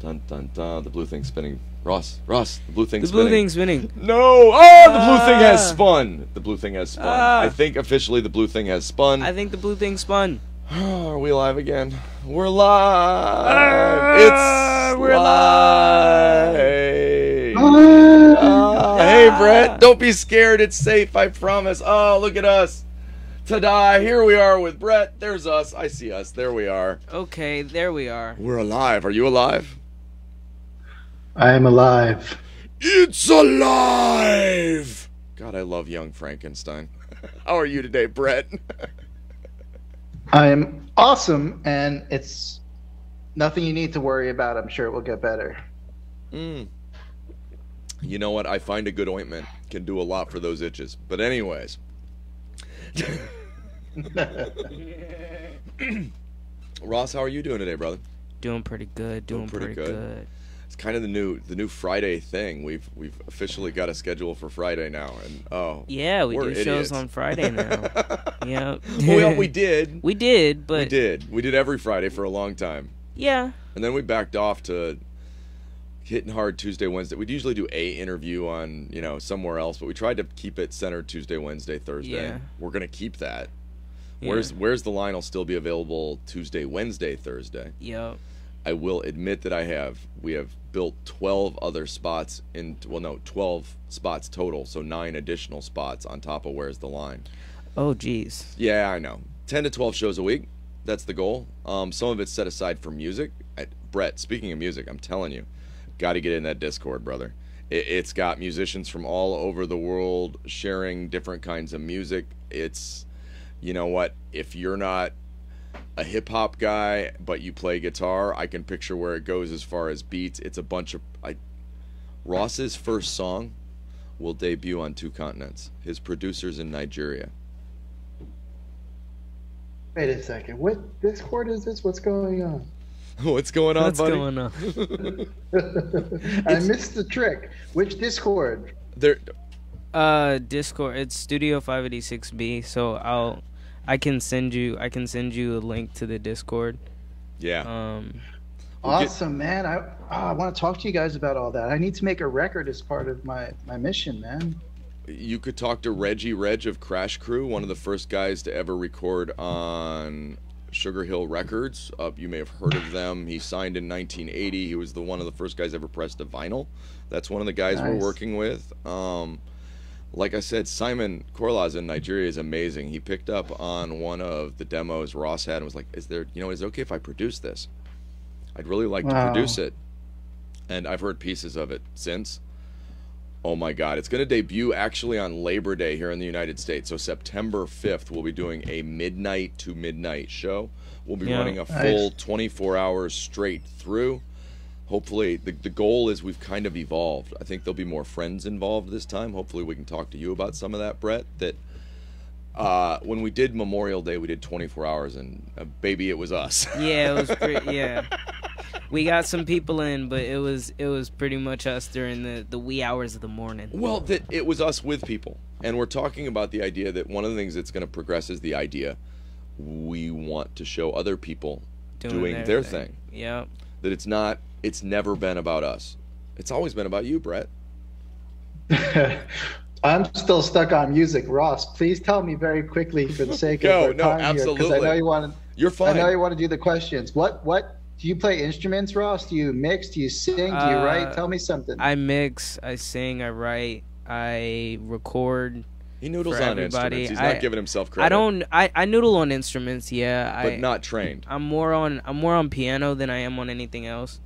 dun dun dun. The blue thing's spinning. Ross, Ross, the blue thing's spinning. The blue thing's spinning. No! Oh, the blue thing has Ah. spun. The blue thing has spun. Ah. I think officially the blue thing has spun. I think the blue thing spun. Are we live again? We're live. Ah, it's we're live. Ah, hey, Bret, don't be scared. It's safe. I promise. Oh, look at us. Ta-da! Here we are with Bret. There's us. I see us. There we are. Okay, there we are. We're alive. Are you alive? I am alive. It's alive. God, I love Young Frankenstein. How are you today, Bret? I am awesome, and it's nothing you need to worry about. I'm sure it will get better. Mm. You know what? I find a good ointment can do a lot for those itches. But anyways, Ross, how are you doing today, brother? Doing pretty good. Doing, pretty pretty, good. good. It's kind of the new the new Friday thing. We've we've officially got a schedule for Friday now, and oh, Yeah, we We're do idiots. shows on Friday now. yeah. well, we did. we did, but we did. We did every Friday for a long time, yeah. and then we backed off to hitting hard Tuesday, Wednesday. We'd usually do a interview on you know somewhere else, but we tried to keep it centered Tuesday, Wednesday, Thursday. Yeah. We're gonna keep that. yeah. Where's Where's the line will still be available Tuesday, Wednesday, Thursday. Yep. I will admit that I have. We have built 12 other spots in well no 12 spots total so nine additional spots on top of where's the line. Oh, geez. yeah I know. 10 to 12 shows a week that's the goal. Um, some of it's set aside for music. I, Bret speaking of music I'm telling you got to get in that discord brother. It, it's got musicians from all over the world sharing different kinds of music. It's you know what? If you're not a hip hop guy, but you play guitar, I can picture where it goes as far as beats. It's a bunch of I, Ross's first song will debut on two continents. His producers in Nigeria. Wait a second. What Discord is this? What's going on? What's going on, What's buddy? going on? I missed the trick. Which Discord? There, Uh, Discord. It's Studio 586B. So I'll, I can send you. I can send you a link to the Discord. yeah. Um. We'll get- Awesome, man. I ah, I want to talk to you guys about all that. I need to make a record as part of my my mission, man. you could talk to Reggie Reg of Crash Crew, one of the first guys to ever record on Sugar Hill Records. Uh, you may have heard of them. He signed in 1980. He was the one of the first guys ever pressed a vinyl. That's one of the guys we're working with. Um, like I said, Simon Corlaz in Nigeria is amazing. He picked up on one of the demos Ross had and was like, "Is there, you know, is it okay if I produce this? I'd really like to produce it." And I've heard pieces of it since. Oh my God! It's going to debut actually on Labor Day here in the United States. So September 5th, we'll be doing a midnight to midnight show. We'll be Yeah. running a Nice. full 24 hours straight through. Hopefully, the, the goal is we've kind of evolved. I think there'll be more friends involved this time. Hopefully, we can talk to you about some of that, Bret. That uh, when we did Memorial Day, we did 24 hours, and uh, baby, it was us. Yeah, it was pretty. Yeah. We got some people in, but it was it was pretty much us during the the wee hours of the morning. Well, that it was us with people, and we're talking about the idea that one of the things that's going to progress is the idea we want to show other people doing, their, thing. Yeah, That it's not, it's never been about us. It's always been about you, Bret. I'm still stuck on music, Ross. Please tell me very quickly for the sake Go, of our no, time here, because I know you want to. You're fine. I know you want to do the questions. What what do you play instruments, Ross? Do you mix? Do you sing? Do you Uh, write? Tell me something. I mix, I sing, I write, I record. he noodles on everybody. instruments. He's I- not giving himself credit. I don't. I, I noodle on instruments. Yeah. but I, not trained. I'm more on. I'm more on piano than I am on anything else.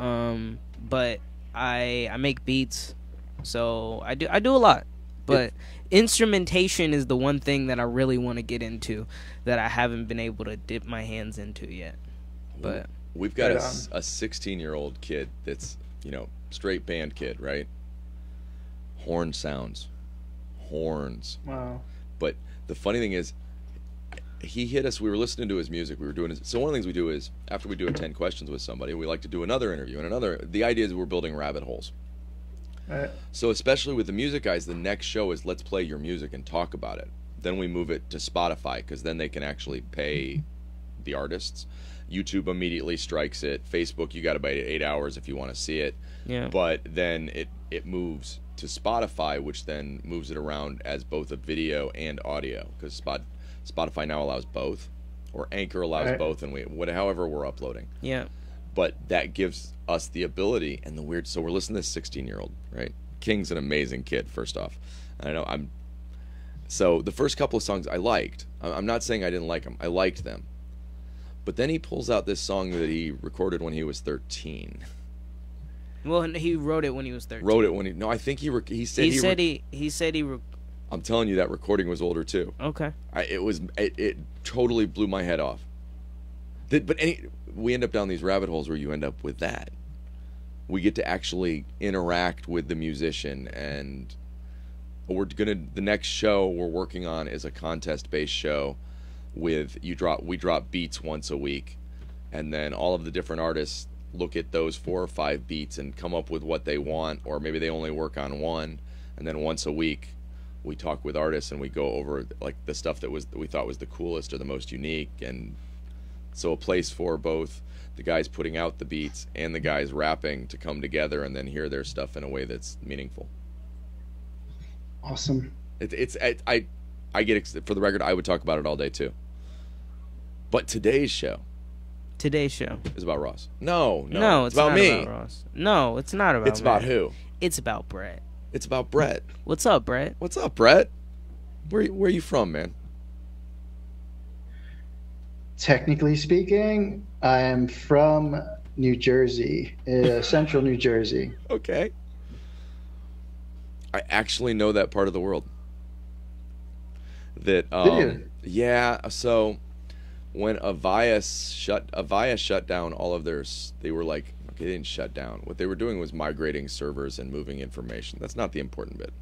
Um, but I I make beats, so I do I do a lot. But instrumentation is the one thing that I really want to get into that I haven't been able to dip my hands into yet. But We've got a, Right 16 year old kid that's, you know, straight band kid, right? Horn sounds. Horns. wow. But the funny thing is, he hit us. We were listening to his music. We were doing his. So one of the things we do is after we do a ten questions with somebody, we like to do another interview and another. The idea is we're building rabbit holes. Uh, So especially with the music guys, the next show is let's play your music and talk about it. Then we move it to Spotify because then they can actually pay the artists. YouTube immediately strikes it. Facebook, you got to about eight hours if you want to see it. Yeah. But then it it moves to Spotify, which then moves it around as both a video and audio because Spot Spotify now allows both, or Anchor allows Right. both, and we what however we're uploading. yeah. But that gives us the ability and the weird. So we're listening to this 16 year old, right? King's an amazing kid. First off, I know I'm. So the first couple of songs I liked. I- I'm not saying I didn't like them. I liked them. But then he pulls out this song that he recorded when he was 13. Well, he wrote it when he was 13. Wrote it when he no, I think he rec- he said he he, said re- he he said he re- I'm telling you that recording was older too. okay. I, it was it, it totally blew my head off. But any, we end up down these rabbit holes where you end up with that. We get to actually interact with the musician, and we're gonna. The next show we're working on is a contest-based show. With you drop, we drop beats once a week, and then all of the different artists look at those four or five beats and come up with what they want, or maybe they only work on one, and then once a week we talk with artists and we go over like the stuff that was that we thought was the coolest or the most unique and so a place for both the guys putting out the beats and the guys rapping to come together and then hear their stuff in a way that's meaningful Awesome. it, it's I, I i get ex- for the record i would talk about it all day too but today's show Today's show. is about ross no no, No, it's, it's, about not me about Ross. No, it's not about. it's about who It's about Bret. It's about bret What's up, Bret? what's up bret where, where are you from man Technically speaking, I am from New Jersey, uh, central New Jersey. Okay. I actually know that part of the world. That um, you? yeah, so when Avaya shut Avaya shut down all of their they were like okay, they didn't shut down. What they were doing was migrating servers and moving information. That's not the important bit.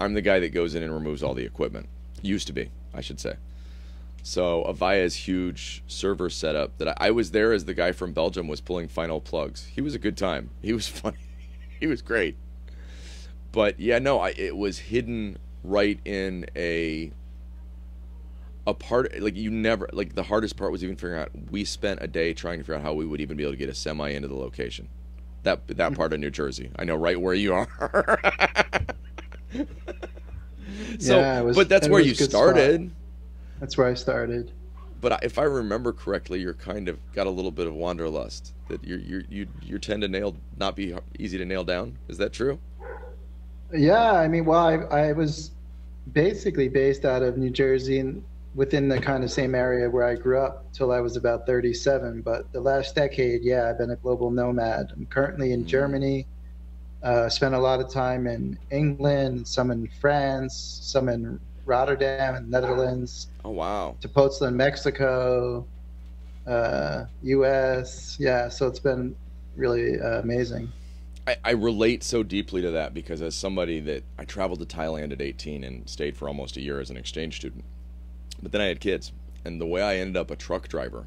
I'm the guy that goes in and removes all the equipment. Used to be, I should say. So Avaya's huge server setup that I, I was there as the guy from Belgium was pulling final plugs. He was a good time. He was funny. he was great. But yeah, no, I, it was hidden right in a a part like you never like the hardest part was even figuring out we spent a day trying to figure out how we would even be able to get a semi into the location. That that part of New Jersey. I know right where you are. so Yeah, was- but that's where you started. That's where I started. But I- if I remember correctly, you're kind of got a little bit of wanderlust that you you you you tend to nail not be easy to nail down. Is that true? Yeah, I mean, well, I, I was basically based out of New Jersey and within the kind of same area where I grew up till I was about 37. But the last decade, yeah, I've been a global nomad. I'm currently in Mhm. Germany. Uh, spent a lot of time in England, some in France, some in Rotterdam and Netherlands, Oh wow. To Tepoztlan, Mexico, uh, U.S. Yeah, so it's been really uh, amazing. I, I relate so deeply to that because as somebody that I traveled to Thailand at 18 and stayed for almost a year as an exchange student, but then I had kids, and the way I ended up a truck driver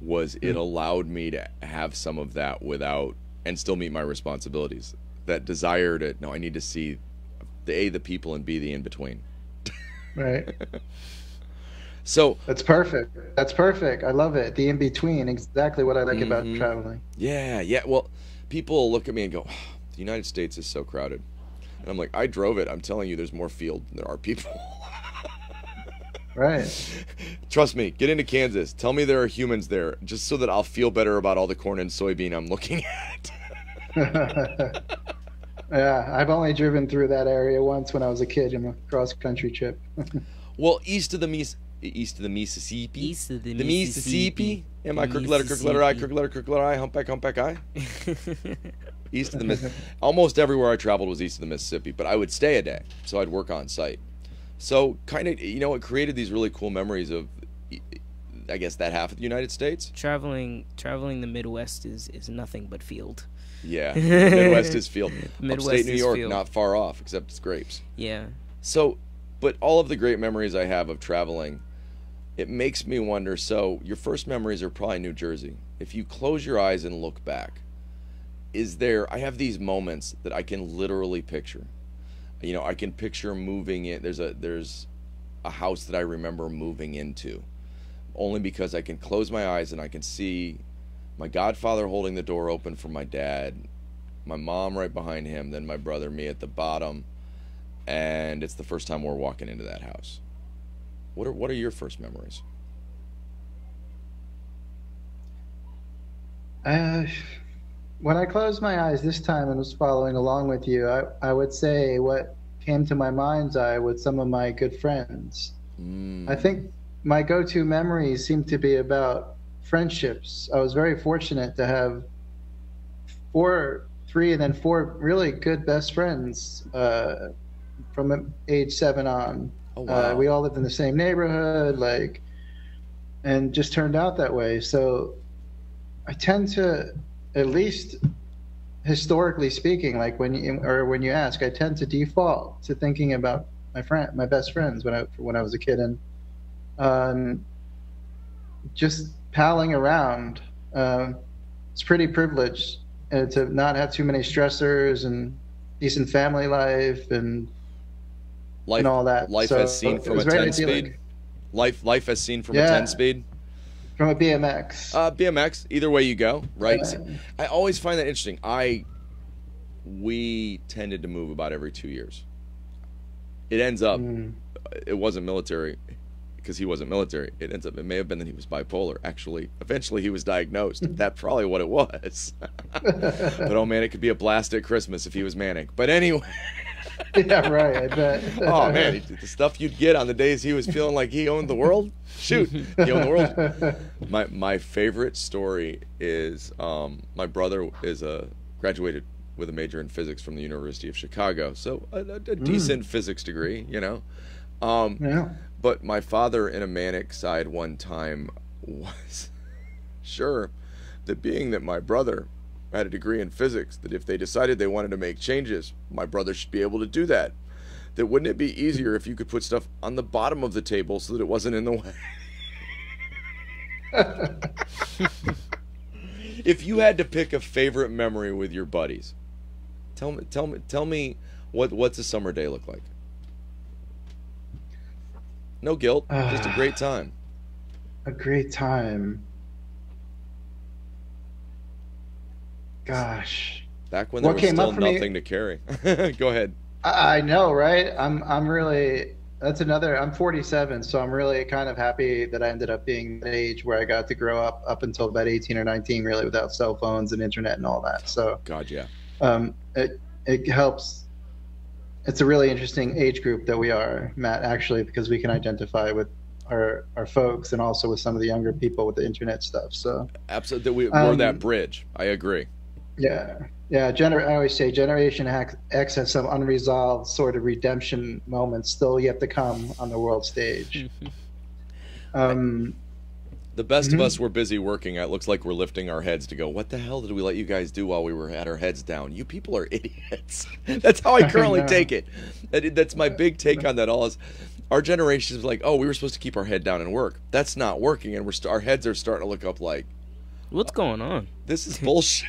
was it allowed me to have some of that without and still meet my responsibilities. That desire to no, I need to see the a the people and b the in between. Right. So That's perfect. That's perfect. I love it. The in between, exactly what I like about Mhm. traveling. Yeah, yeah. Well, people look at me and go, "The United States is so crowded," and I'm like, "I drove it. I'm telling you, there's more field than there are people." Right. Trust me. Get into Kansas. Tell me there are humans there, just so that I'll feel better about all the corn and soybean I'm looking at. yeah, I've only driven through that area once when I was a kid in a cross country trip. well, east of the Mis- east of the Mississippi, East of the, the Mississippi. Am I The crooked letter, crooked letter I, Mississippi. crooked letter, crooked letter I, humpback, humpback I? East of the Miss. Almost everywhere I traveled was east of the Mississippi, but I would stay a day, so I'd work on site. So kind of, you know, it created these really cool memories of, I guess, that half of the United States. traveling traveling the Midwest is is nothing but field. Yeah, Midwest is field. Midwest Upstate New York, field. not far off, except it's grapes. Yeah. So, but all of the great memories I have of traveling, it makes me wonder. So, your first memories are probably New Jersey. If you close your eyes and look back, is there? I have these moments that I can literally picture. You know, I can picture moving in. There's a there's a house that I remember moving into. only because I can close my eyes and I can see my godfather holding the door open for my dad, my mom right behind him, then my brother, me at the bottom, and it's the first time we're walking into that house. What are what are your first memories? Uh, when I closed my eyes this time and was following along with you, I, I would say what came to my mind's eye with some of my good friends. Mm. I think my go to memories seem to be about friendships. I was very fortunate to have four, three, and then four really good best friends uh, from age seven on. Oh, wow. Uh, we all lived in the same neighborhood, like, and just turned out that way. So I tend to, at least historically speaking, like when you or when you ask, I tend to default to thinking about my friend, my best friends when I when I was a kid, and um, just palling around. Uh, it's pretty privileged uh, to not have too many stressors and decent family life and life, and all that. Life So as seen from a ten speed. Life, life as seen from a ten speed. From a BMX. Uh, BMX. Either way you go, right? Yeah. I always find that interesting. I we tended to move about every two years. It ends up Mm. it wasn't military because he wasn't military. It ends up it may have been that he was bipolar. Actually, eventually he was diagnosed. That's probably what it was. but oh man, it could be a blast at Christmas if he was manic. But anyway, yeah, right. I bet. oh man, the stuff you'd get on the days he was feeling like he owned the world. Shoot, he owned the world. My my favorite story is um, my brother is a graduated with a major in physics from the University of Chicago, so a, a, a decent physics degree, you know. Um, yeah. but my father, in a manic side one time, was sure that being that my brother had a degree in physics, that if they decided they wanted to make changes, my brother should be able to do that. That wouldn't it be easier if you could put stuff on the bottom of the table so that it wasn't in the way? if you had to pick a favorite memory with your buddies, tell me, tell me, tell me what what's a summer day look like? No guilt, just a ah. great time. A great time. Gosh. Back when there What was came still for me- nothing to carry. Go ahead. I I know, right? I'm I'm really that's another I'm 47, so I'm really kind of happy that I ended up being that age where I got to grow up up until about 18 or 19 really without cell phones and internet and all that. So God, yeah. um, it it helps. It's a really interesting age group that we are, Matt, actually, because we can identify with our our folks and also with some of the younger people with the internet stuff. So Absolutely. We, we're Um, that bridge. I agree. Yeah, yeah. Gener- I always say Generation X, X has some unresolved sort of redemption moments still yet to come on the world stage. Um, The best of Mhm. us were busy working. It looks like we're lifting our heads to go, what the hell did we let you guys do while we were at our heads down? You people are idiots. that's how I currently know. take it. That- That's my big take on that all is our generation is like, oh, we were supposed to keep our head down and work. That's not working. And we're st- our heads are starting to look up like, What's going on? this is bullshit.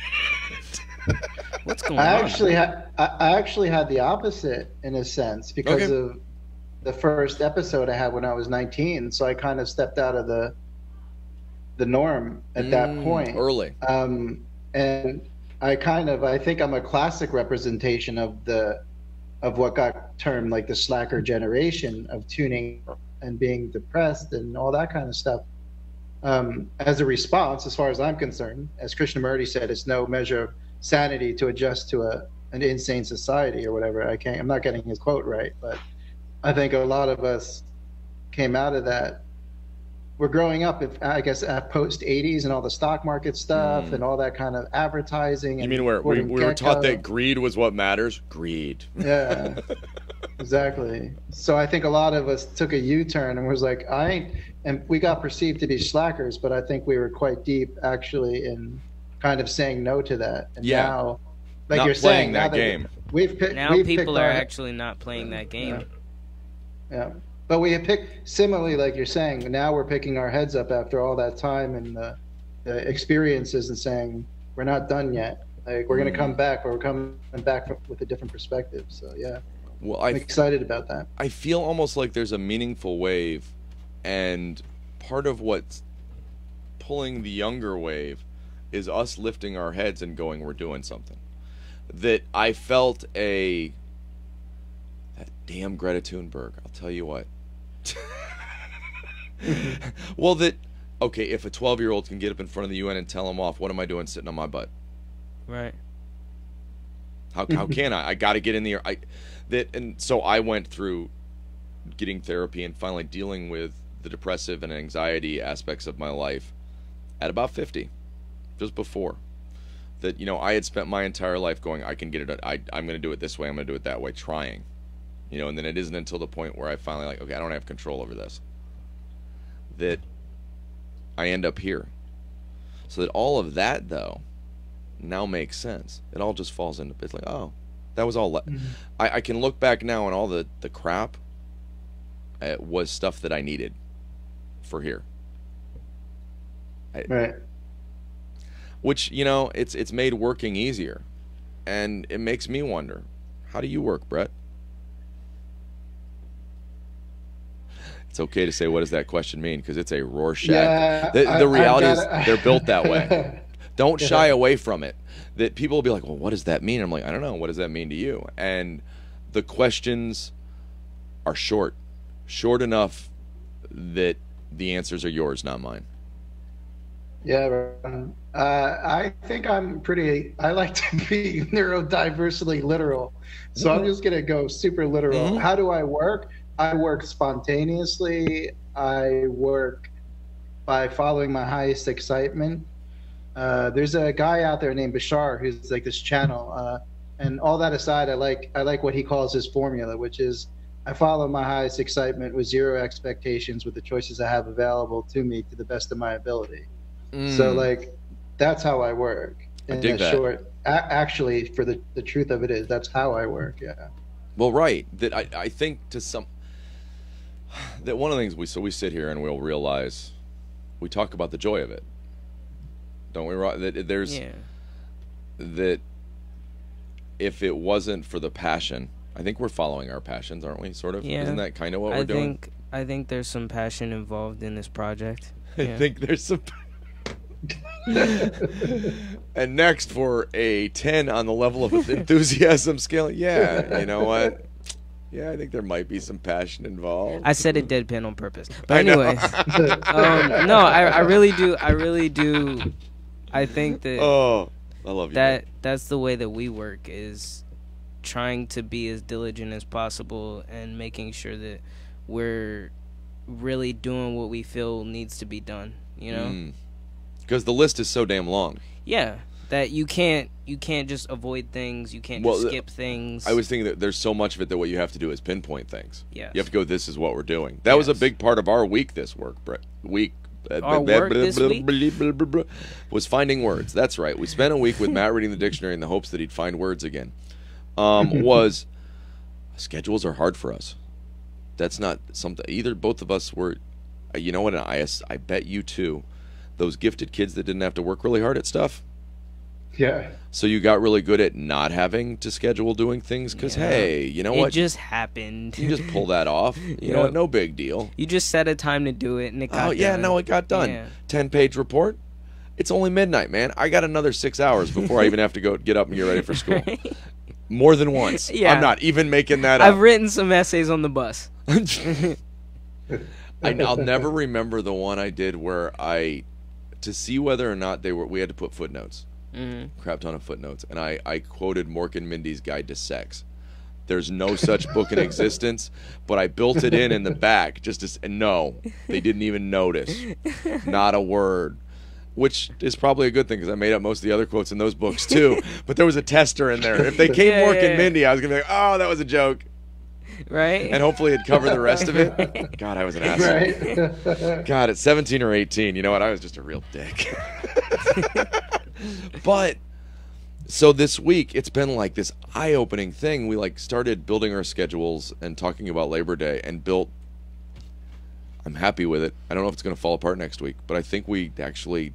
What's going I on? actually had I I actually had the opposite in a sense because Okay. of the first episode I had when I was 19. So I kind of stepped out of the the norm at that Mm, point. Early. um, and I kind of I think I'm a classic representation of the of what got termed like the slacker generation of tuning and being depressed and all that kind of stuff. Um, as a response, as far as I'm concerned, as Krishnamurti said, it's no measure of sanity to adjust to a an insane society or whatever. I can't. I'm not getting his quote right, but I think a lot of us came out of that we're growing up, if, I guess, post 80s and all the stock market stuff Mm. and all that kind of advertising. You and mean where we, we were taught that greed was what matters? Greed. Yeah, exactly. So I think a lot of us took a U-turn and was like, I ain't, and we got perceived to be slackers, but I think we were quite deep actually in kind of saying no to that. And Yeah. now, like Not you're playing saying, that now game. We've picked. now we've people are our- actually not playing that game. Yeah. But we have picked similarly, like you're saying. Now we're picking our heads up after all that time and the, the experiences, and saying we're not done yet. Like we're gonna Mm. come back, but we're coming back from, with a different perspective. So yeah, Well, I'm I excited about that. I feel almost like there's a meaningful wave, and part of what's pulling the younger wave is us lifting our heads and going, we're doing something. That I felt a that damn Greta Thunberg. I'll tell you what. well, that okay. If a twelve-year-old can get up in front of the UN and tell them off, what am I doing sitting on my butt? Right. How how can I? I got to get in there. I that and so I went through getting therapy and finally dealing with the depressive and anxiety aspects of my life at about 50 just before. That you know I had spent my entire life going I can get it I I'm going to do it this way I'm going to do it that way trying. You know and then it isn't until the point where I finally like okay I don't have control over this that I end up here. So that all of that though now makes sense. It all just falls into it's like oh that was all Mhm. I, I can look back now and all the the crap uh, was stuff that I needed for here. Right. which you know it's it's made working easier. And it makes me wonder how do you work bret? It's okay to say what does that question mean? Because it's a rorschach. Yeah. the, the reality is they're built that way. Don't shy away from it. That people will be like well what does that mean? I'm like i don't know. What does that mean to you? And the questions are short. Short enough that the answers are yours not mine Yeah, uh, I think I'm pretty. I like to be neurodiversely literal, so I'm just gonna go super literal. Mhm. How do I work? I work spontaneously. I work by following my highest excitement. Uh, there's a guy out there named Bashar who's like this channel, uh, and all that aside, I like I like what he calls his formula, which is I follow my highest excitement with zero expectations with the choices I have available to me to the best of my ability. So Mm. like that's how I work. I dig that. short a- actually for the the truth of it is that's how I work, yeah. Well, right. That I, I think to some that one of the things we so we sit here and we'll realize we talk about the joy of it, don't we? Right? That there's Yeah. that if it wasn't for the passion, I think we're following our passions, aren't we? Sort of. Yeah. Isn't that kind of what I we're doing? think I think there's some passion involved in this project. I Yeah. think there's some. and next for a 10 on the level of enthusiasm scale, yeah, you know what? Yeah, I think there might be some passion involved. I said it deadpan on purpose. But anyways, um, no, I, I really do. I really do. I think that oh, I love you. that that's the way that we work is trying to be as diligent as possible and making sure that we're really doing what we feel needs to be done. You know. Because the list is so damn long. Yeah. That you can't you can't just avoid things. You can't Well, skip things. I was thinking that there's so much of it that what you have to do is pinpoint things. Yes. You have to go, this is what we're doing. That was a big part of our week this work, Bret. Week. uh, Our work this week? was finding words. That's right. We spent a week with Matt reading the dictionary in the hopes that he'd find words again. Um, was schedules are hard for us. That's not something either. Both of us were, uh, you know what? and I I bet you too. Those gifted kids that didn't have to work really hard at stuff. yeah. So you got really good at not having to schedule doing things because Yeah. hey, you know it what? just happened. you just pull that off. You know what? No big deal. You just set a time to do it, and it got done. Oh yeah, done. no, it got done. Yeah. Ten page report. It's only midnight, man. I got another six hours before I even have to go get up and get ready for school. More than once. Yeah. I'm not even making that up. I've written some essays on the bus. I, I'll never remember the one I did where I, to see whether or not they were, we had to put footnotes. hmm crap ton of footnotes, and I, I quoted Mork and Mindy's Guide to Sex. There's no such book in existence, but I built it in in the back just as and no, they didn't even notice, not a word, which is probably a good thing because I made up most of the other quotes in those books too. But there was a tester in there. If they came Yeah, Mork yeah, and yeah. Mindy, I was gonna be like, oh, that was a joke, Right? and hopefully it'd cover the rest of it. God, I was an asshole. Right. God, at 17 or 18, you know what? I was just a real dick. but so this week, it's been like this eye-opening thing. We like started building our schedules and talking about Labor Day and built I'm happy with it. I don't know if it's going to fall apart next week, but I think we actually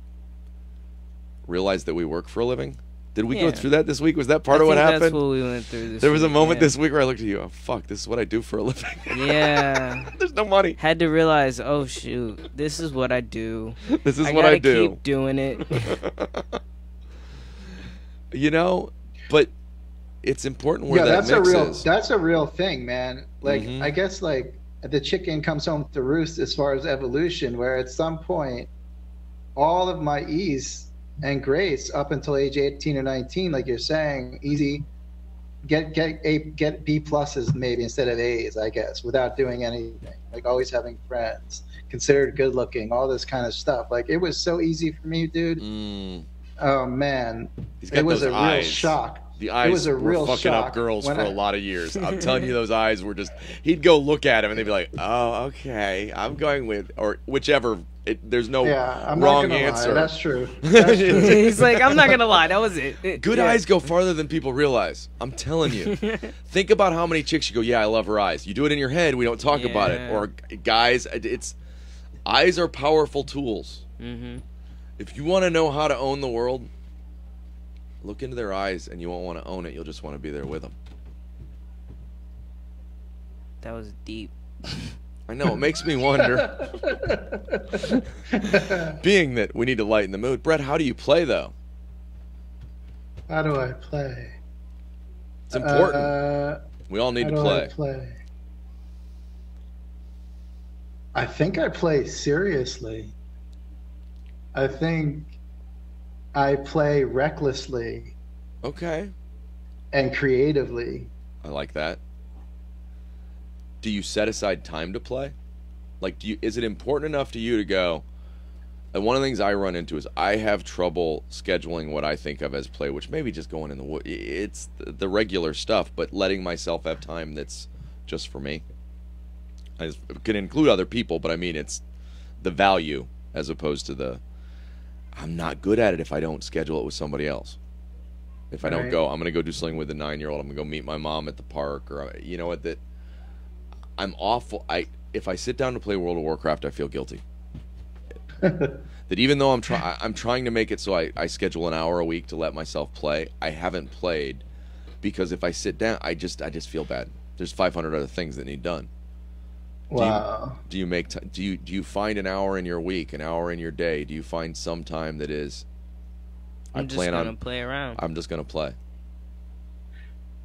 realized that we work for a living Did we Yeah. go through that this week? Was that part I of what happened? That's what we went through. This there was a moment yeah. this week where I looked at you. Oh fuck! This is what I do for a living. Yeah. There's no money. Had to realize, oh shoot, this is what I do. This is I what I do. keep doing it. you know, but it's important where yeah, that that's a real is. that's a real thing, man. Like Mhm. I guess like the chicken comes home to roost as far as evolution, where at some point all of my ease and grace up until age 18 or 19, like you're saying, easy get get a get B pluses maybe instead of A's, I guess, without doing anything. Like always having friends, considered good looking, all this kind of stuff. Like it was so easy for me, dude. Mm, Oh man, it was a real eyes. shock. The eyes was a were real fucking up shock girls for a I- lot of years. I'm telling you, those eyes were just. He'd go look at him and they'd be like, "Oh, okay, I'm going with," or whichever. It, there's no Yeah, I'm wrong not answer. lie. That's true. That's true. He's like, I'm not gonna lie, that was it. Good Yeah. eyes go farther than people realize. I'm telling you. Think about how many chicks you go, yeah, I love her eyes. You do it in your head, we don't talk about it. Or guys, it's eyes are powerful tools. hmm If you want to know how to own the world, look into their eyes, and you won't want to own it. You'll just want to be there with them. That was deep. I know it makes me wonder. Being that we need to lighten the mood, Bret, how do you play though? How do I play? It's important. Uh, we all need how to do play. I play? I think I play seriously. I think I play recklessly Okay, and creatively. I like that. Do you set aside time to play? Like, do you? Is it important enough to you to go? And one of the things I run into is I have trouble scheduling what I think of as play, which maybe just going in the wood. It's the the regular stuff, but letting myself have time that's just for me. I can include other people, but I mean it's the value as opposed to the. I'm not good at it if I don't schedule it with somebody else. If I don't Right. go, I'm gonna go do something with a nine year old. I'm gonna go meet my mom at the park, or you know what? That I'm awful. I if I sit down to play World of Warcraft, I feel guilty. that even though I'm trying, I'm trying to make it so I, I schedule an hour a week to let myself play. I haven't played because if I sit down, I just I just feel bad. There's 500 other things that need done. Wow. Do you make t- do you do you find an hour in your week, an hour in your day? Do you find some time that is? I I'm just gonna on. play around. I'm just gonna play.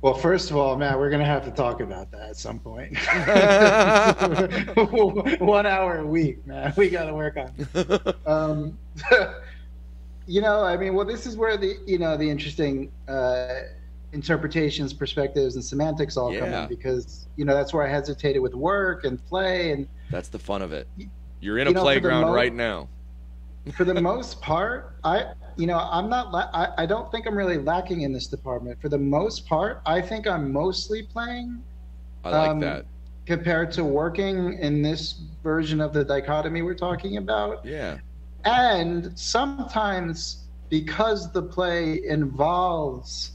Well, first of all, Matt, we're gonna have to talk about that at some point. One hour a week, man. We gotta work on. Um, you know, I mean, well, this is where the you know the interesting uh, interpretations, perspectives, and semantics all come in because you know that's where I hesitated with work and play, and That's the fun of it. You're in a You know, playground right now. For the most part, I you know I'm not la- I, I don't think I'm really lacking in this department. For the most part, I think I'm mostly playing I like Um, that. compared to working in this version of the dichotomy we're talking about. Yeah. And sometimes because the play involves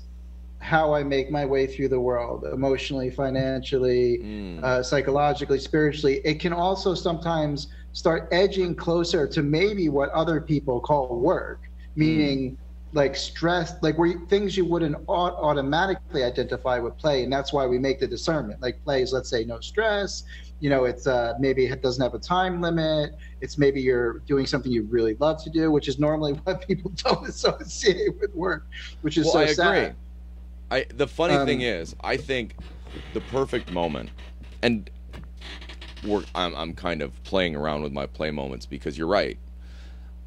how I make my way through the world emotionally, financially, Mm. uh, psychologically, spiritually, it can also sometimes start edging closer to maybe what other people call work, meaning like stress, like where things you wouldn't au- automatically identify with play, and that's why we make the discernment. Like play is, let's say no stress. You know, it's uh, maybe it doesn't have a time limit. It's maybe you're doing something you really love to do, which is normally what people don't associate with work, which is well, so I agree. sad. I the funny Um, thing is, I think the perfect moment, and we're, I'm I'm kind of playing around with my play moments because you're right.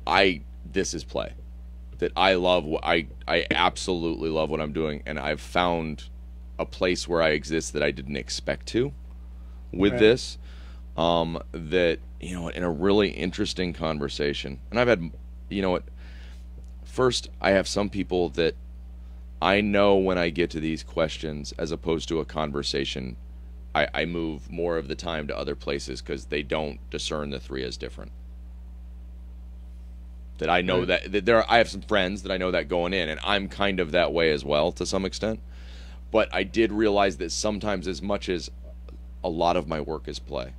I this is play that I love. I I absolutely love what I'm doing, and I've found a place where I exist that I didn't expect to with Right. this. Um, that you know, in a really interesting conversation, and I've had, you know what. First, I have some people that I know when I get to these questions, as opposed to a conversation, I, I move more of the time to other places because they don't discern the three as different. That I know Right. that, that there, I have some friends that I know that going in, and I'm kind of that way as well to some extent. But I did realize that sometimes, as much as a lot of my work is play,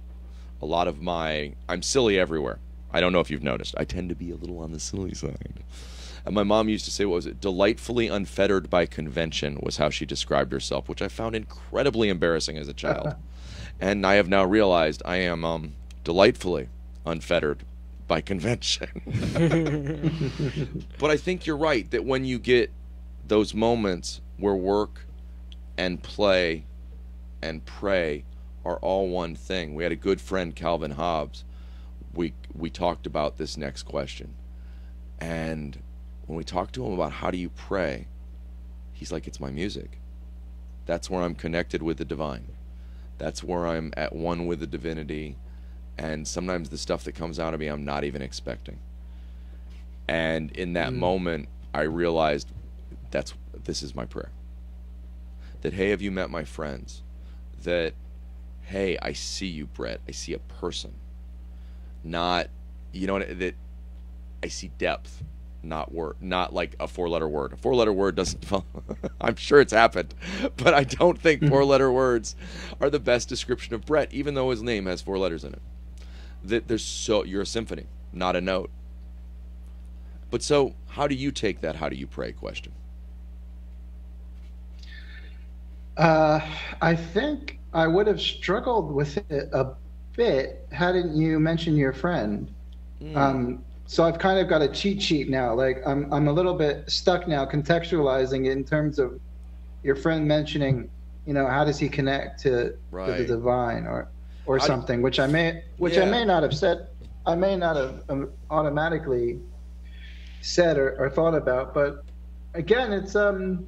a lot of my, I'm silly everywhere. I don't know if you've noticed. I tend to be a little on the silly side. And my mom used to say, what was it? Delightfully unfettered by convention was how she described herself, which I found incredibly embarrassing as a child. and I have now realized I am um, delightfully unfettered by convention. but I think you're right that when you get those moments where work and play and pray are all one thing. We had a good friend, Calvin Hobbes. We we talked about this next question, and when we talk to him about how do you pray, he's like, "It's my music. That's where I'm connected with the divine. That's where I'm at one with the divinity." And sometimes the stuff that comes out of me, I'm not even expecting. And in that mm. moment, I realized that's this is my prayer. That hey, have you met my friends? That hey, I see you, Bret. I see a person. Not, you know, that I see depth, not word, not like a four-letter word. A four-letter word doesn't. I'm sure it's happened, but I don't think mm-hmm. four-letter words are the best description of Bret, even though his name has four letters in it. That there's so you're a symphony, not a note. But so, how do you take that? How do you pray? Question. Uh, I think I would have struggled with it a bit hadn't you mentioned your friend. Mm. Um, so I've kind of got a cheat sheet now. Like I'm, I'm a little bit stuck now contextualizing it in terms of your friend mentioning, you know, how does he connect to, right. to the divine or, or I, something, which I may, which yeah. I may not have said, I may not have um, automatically said or, or thought about, but again, it's um,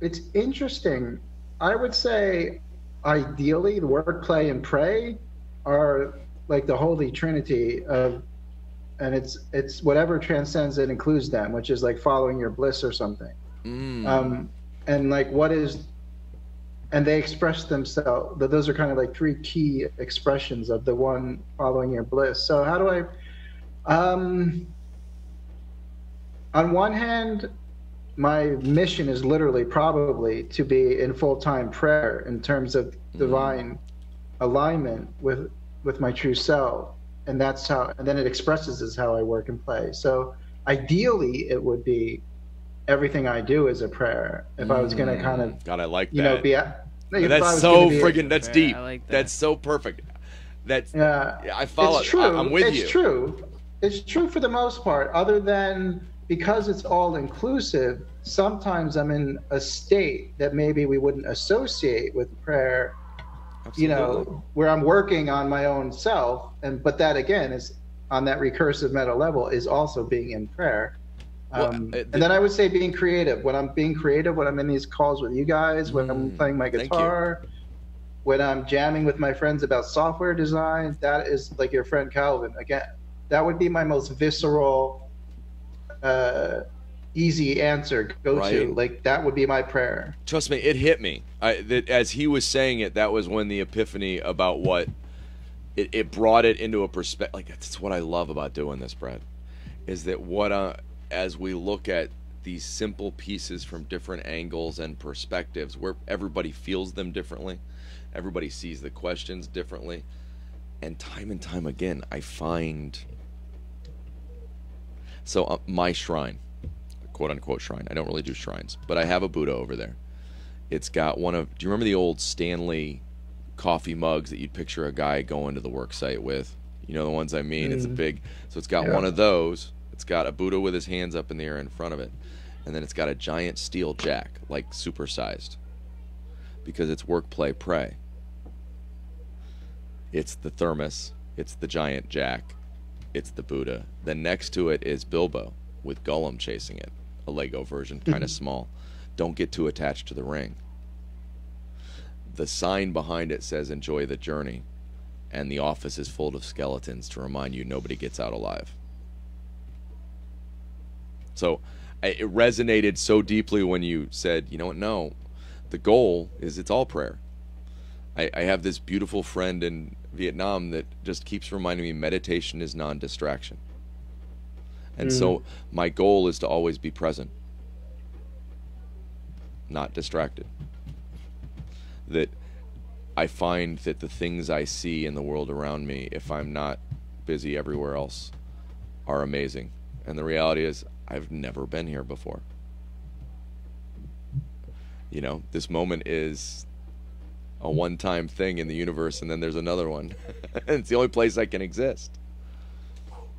it's interesting. I would say, ideally, the work, play, and pray are like the holy trinity of, and it's it's whatever transcends it includes them, which is like following your bliss or something. Mm. Um, and like what is, and they express themselves. That those are kind of like three key expressions of the one following your bliss. So how do I? Um, on one hand, my mission is literally probably to be in full-time prayer in terms of mm-hmm. divine mm. alignment with with my true self and that's how and then it expresses as how i work and play so ideally it would be everything i do is a prayer if mm. i was going to kind of god i like you that. know be that's so friggin' that's deep like that. that's so perfect that's yeah i follow it's true I, am with it's you it's true it's true for the most part other than because it's all inclusive, sometimes I'm in a state that maybe we wouldn't associate with prayer. Absolutely. You know, where I'm working on my own self, and but that again is on that recursive meta level is also being in prayer. Um, well, uh, and then I would say being creative. When I'm being creative, when I'm in these calls with you guys, when mm, I'm playing my guitar, when I'm jamming with my friends about software design, that is like your friend Calvin. Again, that would be my most visceral uh, easy answer go right. to. Like that would be my prayer. Trust me, it hit me. I, that as he was saying it, that was when the epiphany about what it, it brought it into a perspective. Like that's what I love about doing this, Brad, is that what uh, as we look at these simple pieces from different angles and perspectives, where everybody feels them differently, everybody sees the questions differently, and time and time again, I find so uh, my shrine, quote unquote shrine. I don't really do shrines, but I have a Buddha over there. It's got one of. Do you remember the old Stanley coffee mugs that you'd picture a guy going to the work site with? You know the ones I mean. Mm. It's a mm. big. So it's got yeah. one of those. It's got a Buddha with his hands up in the air in front of it, and then it's got a giant steel jack, like supersized, because it's work, play, pray. It's the thermos. It's the giant jack it's the Buddha. Then next to it is Bilbo with Gollum chasing it, a Lego version, kind of mm-hmm. small. Don't get too attached to the ring. The sign behind it says enjoy the journey, and the office is full of skeletons to remind you nobody gets out alive. So it resonated so deeply when you said, you know what, no, the goal is it's all prayer. I, I have this beautiful friend in Vietnam that just keeps reminding me meditation is non distraction. And mm. so my goal is to always be present, not distracted. That I find that the things I see in the world around me, if I'm not busy everywhere else, are amazing. And the reality is, I've never been here before. You know, this moment is a one time thing in the universe, and then there's another one. it's the only place I can exist.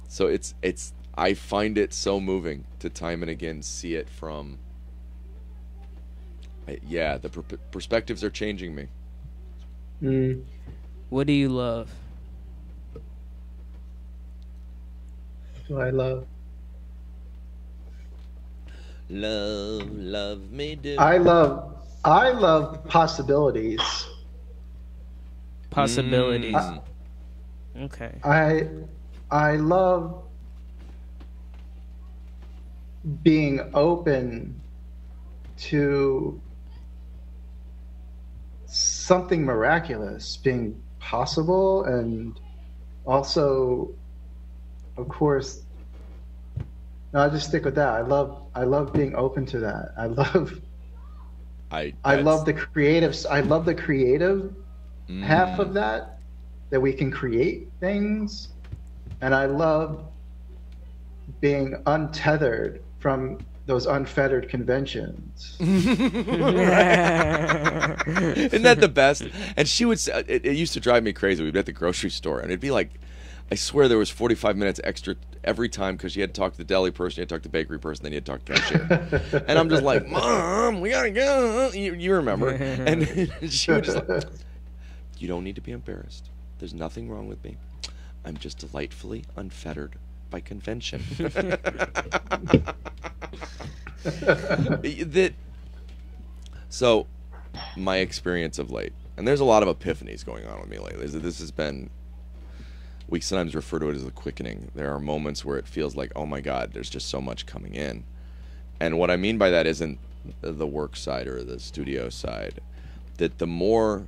So it's, it's, I find it so moving to time and again see it from. Yeah, the per- perspectives are changing me. Mm. What do you love? Do I love? Love, love me do. I love. I love possibilities. Possibilities. Mm. okay. I I love being open to something miraculous being possible and also of course no I just stick with that. I love I love being open to that. I love I, I love the creative I love the creative half Mm. of that that we can create things and i love being untethered from those unfettered conventions Isn't that the best? And she would say, uh, it, it used to drive me crazy. We'd be at the grocery store, and it'd be like, I swear there was 45 minutes extra every time because you had to talk to the deli person, you had to talk to the bakery person, then you had to talk to the cashier. and I'm just like, Mom, we gotta go. You, you remember? And she would just like, You don't need to be embarrassed. There's nothing wrong with me. I'm just delightfully unfettered by convention. that so my experience of late and there's a lot of epiphanies going on with me lately. This, this has been we sometimes refer to it as a quickening. There are moments where it feels like oh my god there's just so much coming in. And what i mean by that isn't the work side or the studio side. That the more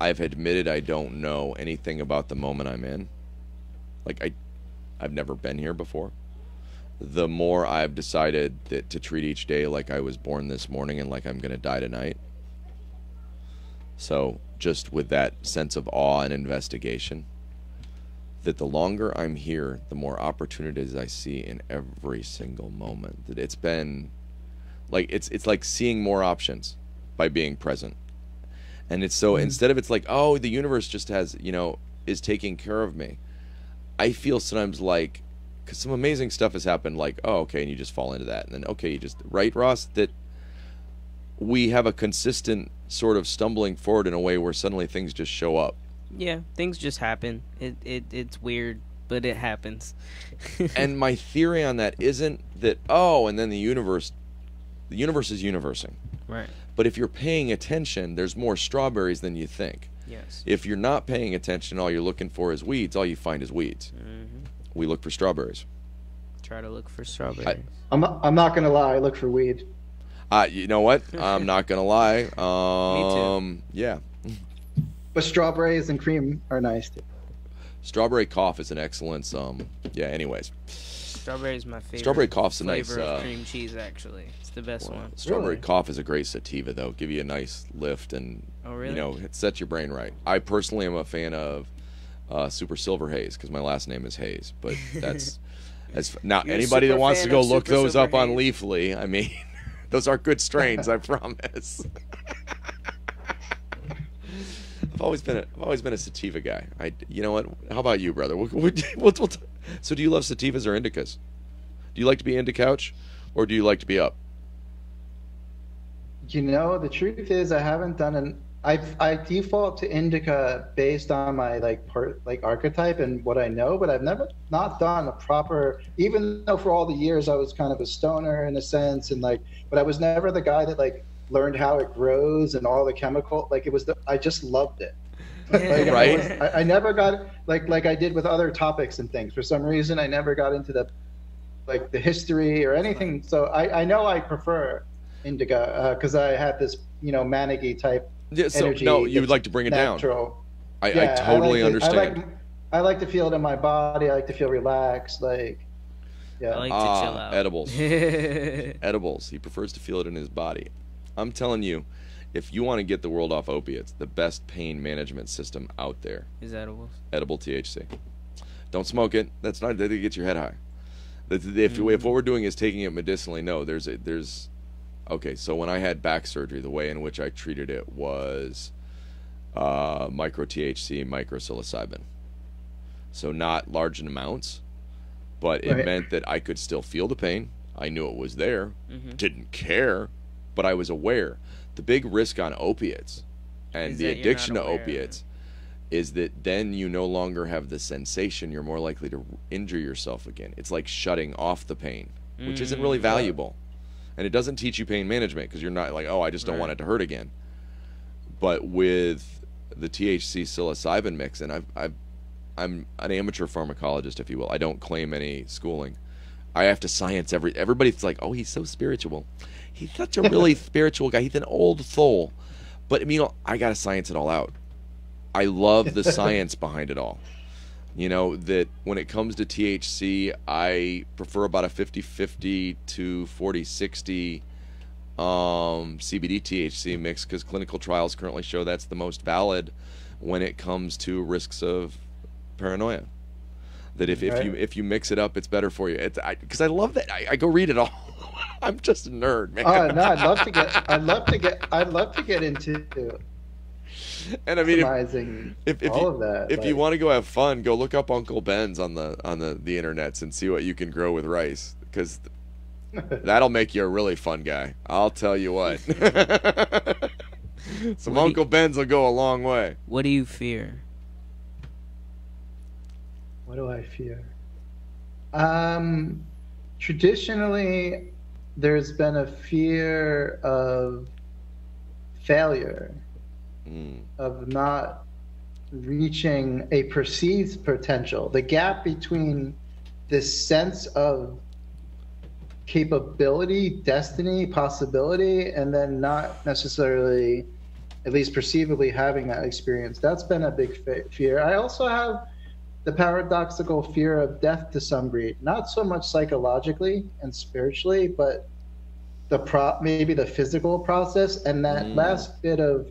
i've admitted i don't know anything about the moment i'm in like i i've never been here before the more I've decided that to treat each day like I was born this morning and like I'm going to die tonight. So, just with that sense of awe and investigation, that the longer I'm here, the more opportunities I see in every single moment. That it's been like it's it's like seeing more options by being present. And it's so mm-hmm. instead of it's like, oh, the universe just has, you know, is taking care of me. I feel sometimes like because some amazing stuff has happened like oh okay and you just fall into that and then okay you just right ross that we have a consistent sort of stumbling forward in a way where suddenly things just show up Yeah, things just happen. It it it's weird, but it happens. and my theory on that isn't that oh and then the universe the universe is universing right. but if you're paying attention there's more strawberries than you think Yes. if you're not paying attention all you're looking for is weeds all you find is weeds hmm we look for strawberries Try to look for strawberries. i'm not, i'm not gonna lie i look for weed uh, you know what i'm not gonna lie um yeah but strawberries and cream are nice too Strawberry cough is an excellent. Um, yeah. Anyways, Strawberry is my favorite. Strawberry cough's a nice, flavor of uh, cream cheese. Actually, it's the best one. strawberry Really? cough is a great sativa, though. Give you a nice lift and Oh, really? you know it sets your brain right. I personally am a fan of uh, Super Silver Haze because my last name is Hayes, but that's as now You're anybody that wants to go look Super those up on Leafly. I mean, those are good strains, I promise. I've always been a, I've always been a sativa guy. I you know what? How about you, brother? What, what, what, what- so do you love sativas or indicas? Do you like to be into couch, or do you like to be up? You know, the truth is, I haven't done an. I I default to indica based on my like part like archetype and what I know, but I've never not done a proper. Even though for all the years I was kind of a stoner in a sense, and like, but I was never the guy that like learned how it grows and all the chemical. Like it was the. I just loved it. like, I Right. was- I, I never got like like I did with other topics and things. For some reason, I never got into the like the history or anything. So I, I know I prefer indica because I have this you know manic type Yeah, so energy. no, you would like to bring it down. natural. I, I Yeah, totally like to- understand. I like, I like to feel it in my body. I like to feel relaxed. Like, yeah. I like to Ah, chill out. edibles. edibles. He prefers to feel it in his body. I'm telling you, if you want to get the world off opiates, the best pain management system out there, is edibles. edible THC. Don't smoke it. That's not that gets your head high. That If, if what we're doing is taking it medicinally, no. There's a there's okay. So when I had back surgery, the way in which I treated it was uh, micro THC, micro psilocybin. So not large in amounts, but it Right. meant that I could still feel the pain. I knew it was there, Mhm. didn't care, but I was aware. The big risk on opiates and Is the that you're not addiction to aware of it. opiates is that then you no longer have the sensation. You're more likely to injure yourself again. It's like shutting off the pain, which isn't really Mm. valuable. And it doesn't teach you pain management because you're not like, oh, I just don't want it to hurt again. But with the THC psilocybin mix, and I've, I've, I'm an amateur pharmacologist, if you will. I don't claim any schooling. I have to science every. Everybody's like, oh, he's so spiritual. He's such a really spiritual guy. He's an old soul. But I mean, I got to science it all out. I love the science behind it all. You know, that when it comes to THC, I prefer about a 50 50 to 40 60 um, CBD THC mix because clinical trials currently show that's the most valid when it comes to risks of paranoia. That if, if you if you mix it up, it's better for you. It's because I, love that. I, I go read it all. I'm just a nerd, man. Oh no, I'd love to get. I'd love to get. I'd love to get into and I mean, if, if, if all you, of that. if you want to go have fun, go look up Uncle Ben's on the on the the internets and see what you can grow with rice because that'll make you a really fun guy. I'll tell you what. Some What do you- Uncle Ben's will go a long way. What do you fear? What do I fear? Um, traditionally, there's been a fear of failure, Mm. of not reaching a perceived potential. The gap between this sense of capability, destiny, possibility, and then not necessarily, at least perceivably, having that experience. That's been a big fe- fear. I also have the paradoxical fear of death to some degree, not so much psychologically and spiritually, but the pro maybe the physical process and that Mm. last bit of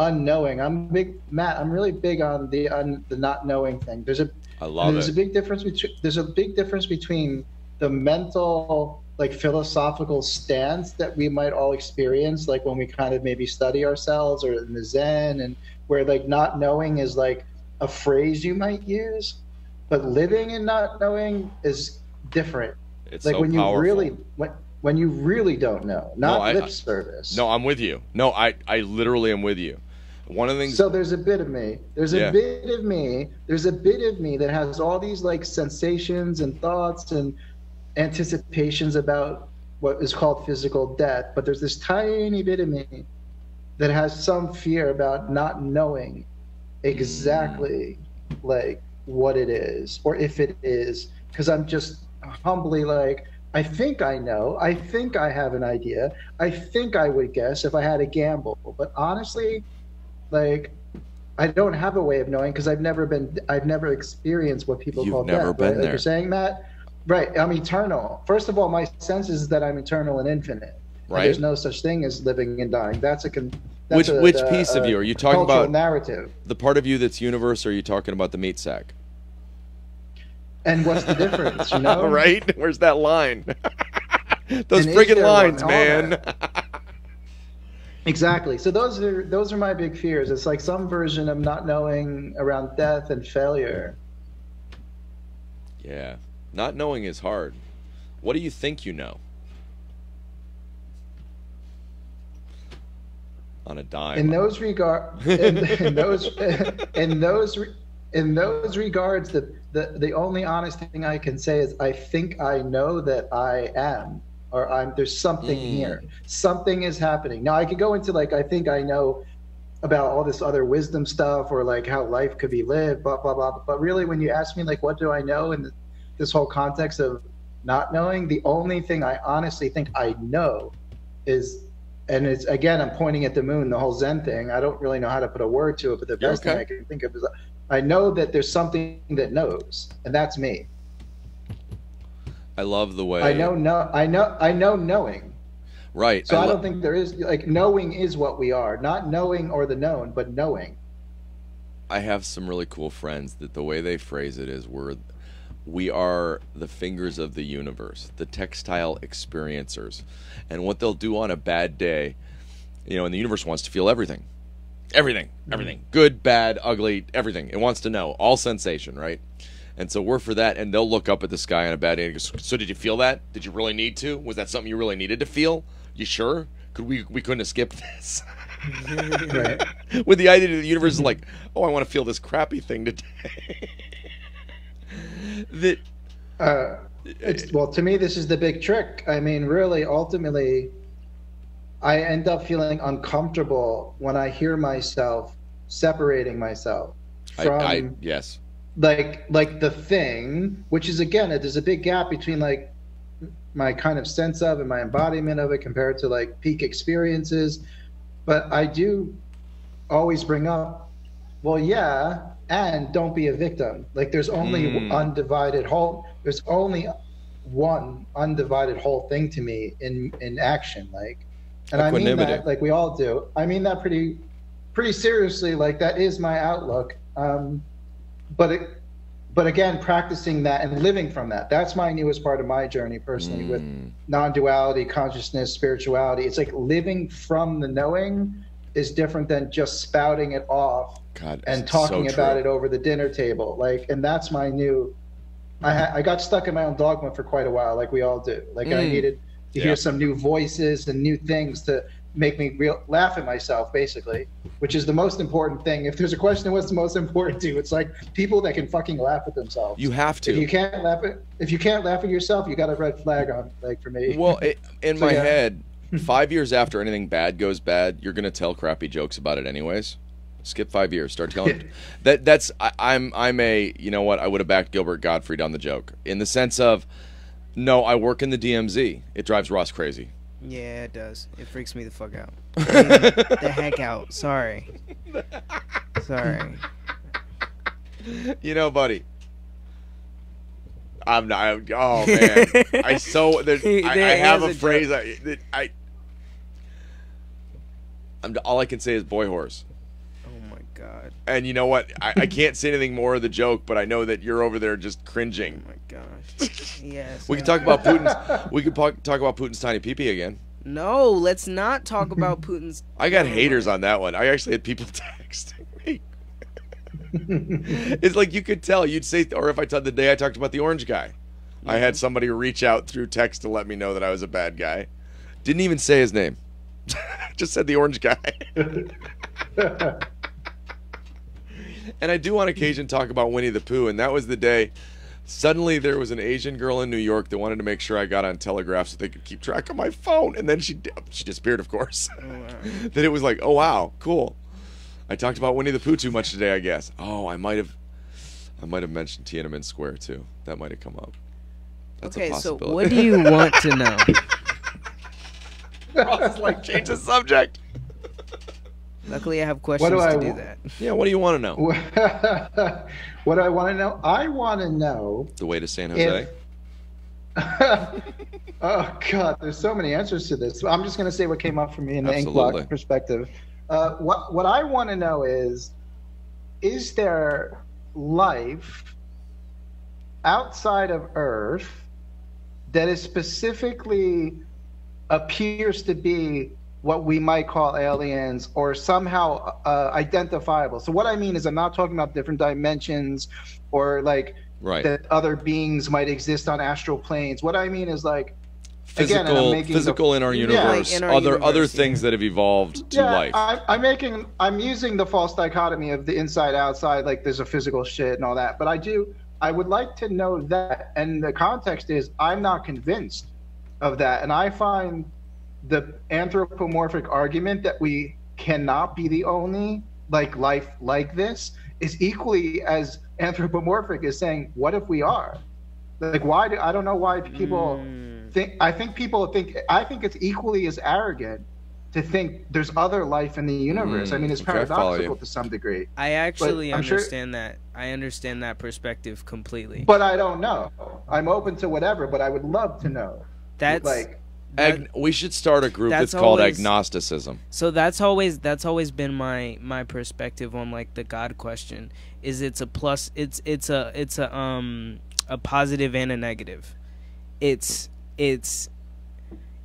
unknowing. I'm big Matt. I'm really big on the un, the not knowing thing. There's a I love there's it. a big difference between there's a big difference between the mental like philosophical stance that we might all experience like when we kind of maybe study ourselves or in the zen and where like not knowing is like a phrase you might use but living and not knowing is different It's like so when you really when, when you really don't know not I- lip service No, I'm with you. No, I I literally am with you. One of the things So there's a bit of me. There's a Yeah. bit of me. There's a bit of me that has all these like sensations and thoughts and anticipations about what is called physical death. But there's this tiny bit of me that has some fear about not knowing exactly like what it is or if it is. Because I'm just humbly like, I think I know. I think I have an idea. I think I would guess if I had a gamble. But honestly, like I don't have a way of knowing because I've never been I've never experienced what people You've call never death. been right? Like there. you're saying that? Right. I'm eternal. First of all, my sense is that I'm eternal and infinite. And right. There's no such thing as living and dying. That's a con- that's Which a- which a- piece of you are you talking about? narrative. The part of you that's universe, or are you talking about the meat sack? And what's the difference? You know? right? Where's that line? Those And friggin' lines, man. Exactly. So those are those are my big fears. It's like some version of not knowing around death and failure. yeah. Not knowing is hard. What do you think you know? On a dime. in those regard in, in those in those in those regards the, the the only honest thing i can say is i think i know that i am or i'm there's something Mm. here. Something is happening. Now i could go into like i think i know about all this other wisdom stuff or like how life could be lived blah blah blah. But really when you ask me like what do i know in this whole context of not knowing the only thing i honestly think i know is and it's again i'm pointing at the moon the whole zen thing. I don't really know how to put a word to it but the best okay. thing i can think of is i know that there's something that knows and that's me I love the way. i know no i know i know knowing Right. so i, lo- don't think there is like knowing is what we are not knowing or the known but knowing I have some really cool friends that the way they phrase it is we're we are the fingers of the universe, the textile experiencers. And what they'll do on a bad day, you know, and the universe wants to feel everything. Everything, everything. Mm-hmm. Good, bad, ugly, everything. It wants to know. All sensation, right? And so we're for that, and they'll look up at the sky on a bad day and go, So did you feel that? Did you really need to? Was that something you really needed to feel? You sure? Could we we couldn't have skipped this? Right. With the idea that the universe is like, oh, I want to feel this crappy thing today. that Uh, it's, well, to me, this is the big trick. I mean, really, ultimately, I end up feeling uncomfortable when I hear myself separating myself I, from I yes, like like the thing, which is again, there's a big gap between like my kind of sense of and my embodiment of it compared to like peak experiences. But I do always bring up, well, yeah, and don't be a victim. Like there's only Mm. undivided whole. There's only one undivided whole thing to me in in action. Like, and I mean that like we all do. I mean that pretty pretty seriously. Like that is my outlook. Um, but it, but again, practicing that and living from that. That's my newest part of my journey personally with Mm. non-duality, consciousness, spirituality. It's like living from the knowing is different than just spouting it off God, and talking so about it over the dinner table. Like, and that's my new. I ha- I got stuck in my own dogma for quite a while, like we all do. Like I Mm. needed to Yeah. hear some new voices and new things to make me real laugh at myself, basically, which is the most important thing. If there's a question of what's the most important to you, it's like people that can fucking laugh at themselves. You have if you to. can't laugh at if you can't laugh at yourself, you got a red flag on. Like for me. Well, it, in So, my yeah. head, five years after anything bad goes bad, you're gonna tell crappy jokes about it anyways. Skip five years, start telling. that that's I, I'm I'm a you know what I would have backed Gilbert Gottfried on the joke in the sense of, no, I work in the DMZ. It drives Ross crazy. Yeah, it does. It freaks me the fuck out. the heck out. Sorry. Sorry. you know, buddy. I'm not. I'm- oh man, I so there, I, I have a a phrase. I, I I'm all I can say is boy horse. Oh my god. And you know what? I, I can't say anything more of the joke, but I know that you're over there just Oh cringing. my gosh. Yes. We can talk about Putin's. We could po- talk about Putin's tiny peepee again. No, let's not talk about Putin's. I got haters on that one. I actually had people texting me. it's like you could tell. You'd say, or if I told the day I talked about the orange guy, I had somebody reach out through text to let me know that I was a bad guy. Didn't even say his name. Just said the orange guy. And I do on occasion talk about Winnie the Pooh, and that was the day. Suddenly, there was an Asian girl in New York that wanted to make sure I got on Telegraph so they could keep track of my phone, and then she she disappeared, of course. Oh, wow. then it was like, oh wow, cool. I talked about Winnie the Pooh too much today, I guess. Oh, I might have, I might have mentioned Tiananmen Square too. That might have come up. That's a Okay, so what do you want to know? Ross is like change the subject. Luckily, I have questions do I to do wa- that. Yeah, what do you want to know? what do I want to know? I want to know The way to San Jose. if. oh God, there's so many answers to this. I'm just going to say what came up for me in the ink Absolutely. block perspective. Uh, what what I want to know is, is there life outside of Earth that is specifically appears to be what we might call aliens or somehow uh, identifiable. So what I mean is I'm not talking about different dimensions or like right. that other beings might exist on astral planes. What I mean is like physical, again, and the- physical in our universe. Like in our other other universe, things yeah. that have evolved to yeah, life. I, I'm making I'm using the false dichotomy of the inside outside, like there's a physical shit and all that. But I do I would like to know that, and the context is I'm not convinced of that, and I find the anthropomorphic argument that we cannot be the only like life like this is equally as anthropomorphic as saying what if we are like why do i don't know why people Mm. think i think people think i think it's equally as arrogant to think there's other life in the universe i Mm, mean it's okay, I follow paradoxical you. to some degree I actually I'm sure- understand that. I understand that perspective completely. but i don't know i'm open to whatever but i would love to know That's like that- Ag- we should start a group that's that's, called always- agnosticism. so that's always that's always been my my perspective on like the God question. Is it's a plus? It's it's a it's a um a positive and a negative. It's it's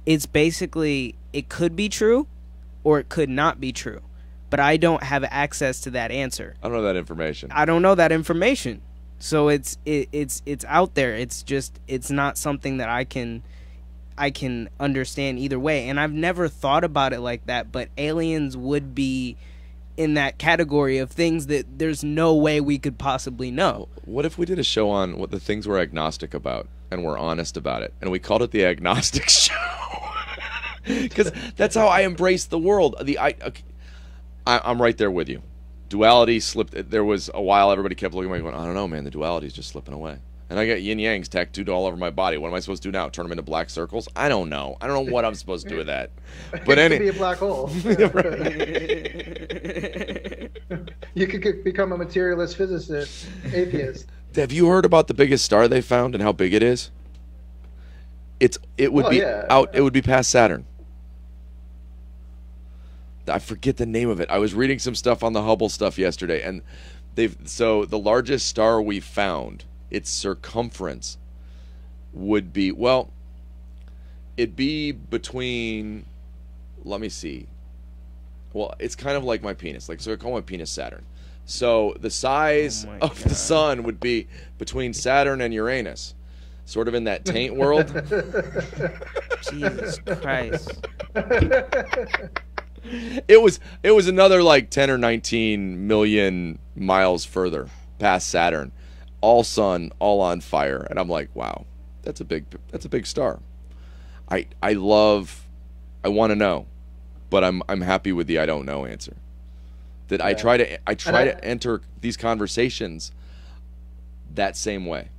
it's basically it could be true or it could not be true. But I don't have access to that answer. I don't know that information. I don't know that information. So it's it, it's it's out there. It's just it's not something that I can I can understand either way. And I've never thought about it like that, but aliens would be in that category of things that there's no way we could possibly know. What if we did a show on what the things we're agnostic about and we're honest about it, and we called it the Agnostic Show? Because that's how I embrace the world. The I, okay, I, I'm right there with you. Duality slipped. There was a while everybody kept looking at me going, I don't know, man. The duality's just slipping away. And I got yin yangs tattooed all over my body. What am I supposed to do now? Turn them into black circles? I don't know. I don't know what I'm supposed to do with that. But it any, could be a black hole. you could could become a materialist physicist, atheist. have you heard about the biggest star they found and how big it is? It's it would Oh, be yeah. out. It would be past Saturn. I forget the name of it. I was reading some stuff on the Hubble stuff yesterday, and they've so the largest star we found, its circumference would be well, it'd be between. Let me see. Well, it's kind of like my penis. Like so, I call my penis Saturn. So the size Oh of the sun would be between Saturn and Uranus, sort of in that taint world. Jesus Christ. it was it was another like 10 or 19 million miles further past Saturn. All sun, all on fire, and I'm like, wow, that's a big that's a big star. I I love I want to know, but I'm I'm happy with the I don't know answer. That I try to I try I- to enter these conversations that same way.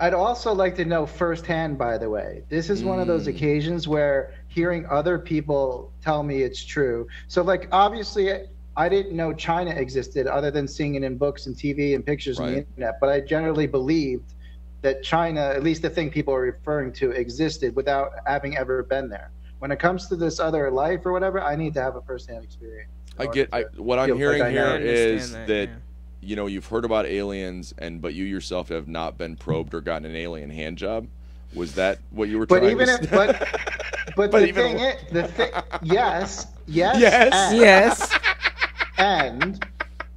I'd also like to know firsthand, by the way. This is one of those Mm. occasions where hearing other people tell me it's true. So, like, obviously, I didn't know China existed other than seeing it in books and TV and pictures on the internet, but I generally believed that China, at least the thing people are referring to, existed without having ever been there. When it comes to this other life or whatever, I need to have a firsthand experience. I get I, what I'm hearing like I here know. is understand that, that, yeah. you know you've heard about aliens and but you yourself have not been probed or gotten an alien hand job. Was that what you were But trying even to if, say? but, but, But the even- thing is, the thing, yes, yes, Yes. Yes. And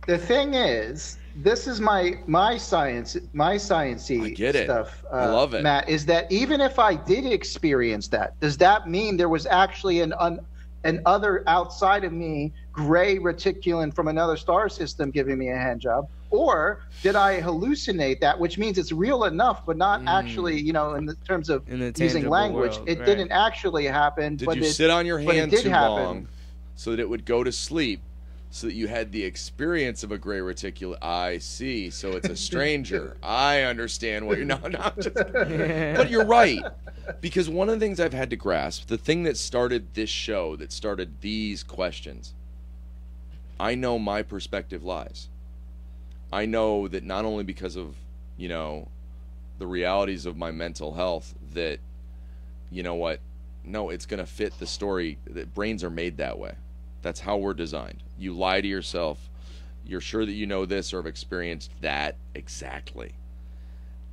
the thing is, this is my my science my sciencey I get it. stuff. uh, I love it. Matt. Is that even if I did experience that, does that mean there was actually an un, an other outside of me, gray reticulum from another star system giving me a hand job? Or did I hallucinate that, which means it's real enough, but not Mm. actually, you know, in the terms of In the using language, world, it right. didn't actually happen. Did but you it, sit on your hand did too happen. long so that it would go to sleep so that you had the experience of a gray reticulum? I see. So it's a stranger. I understand what you're not. no, I'm just, But you're right. Because one of the things I've had to grasp, the thing that started this show, that started these questions, I know my perspective lies. I know that not only because of, you know, the realities of my mental health, that, you know what, no, it's going to fit the story. That brains are made that way. That's how we're designed. You lie to yourself. You're sure that you know this or have experienced that exactly.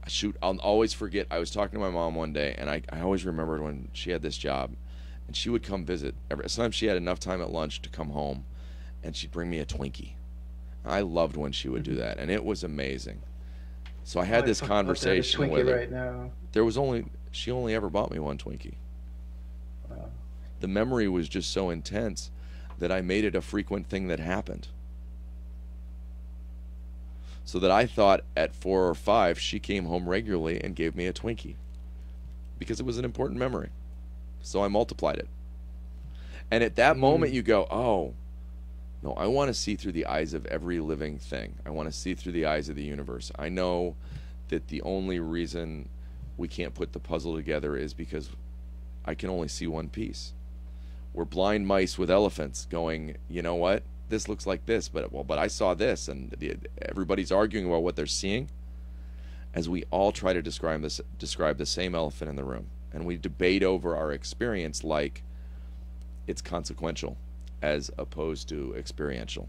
Shoot i'll always forget. I was talking to my mom one day and i, I always remembered when she had this job and she would come visit. Every sometimes she had enough time at lunch to come home and she'd bring me a twinkie. I loved when she would do mm-hmm. that and it was amazing. So i had this I'd love to have a conversation with her. right now. there was only she only ever bought me one twinkie. Wow. the memory was just so intense that i made it a frequent thing that happened so that I thought at four or five she came home regularly and gave me a Twinkie because it was an important memory. So I multiplied it. And at that mm. moment, you go, oh, no, I want to see through the eyes of every living thing. I want to see through the eyes of the universe. I know that the only reason we can't put the puzzle together is because I can only see one piece. We're blind mice with elephants going, you know what? This looks like this, but well, but I saw this, and the, everybody's arguing about what they're seeing. As we all try to describe this, describe the same elephant in the room, and we debate over our experience like it's consequential, as opposed to experiential.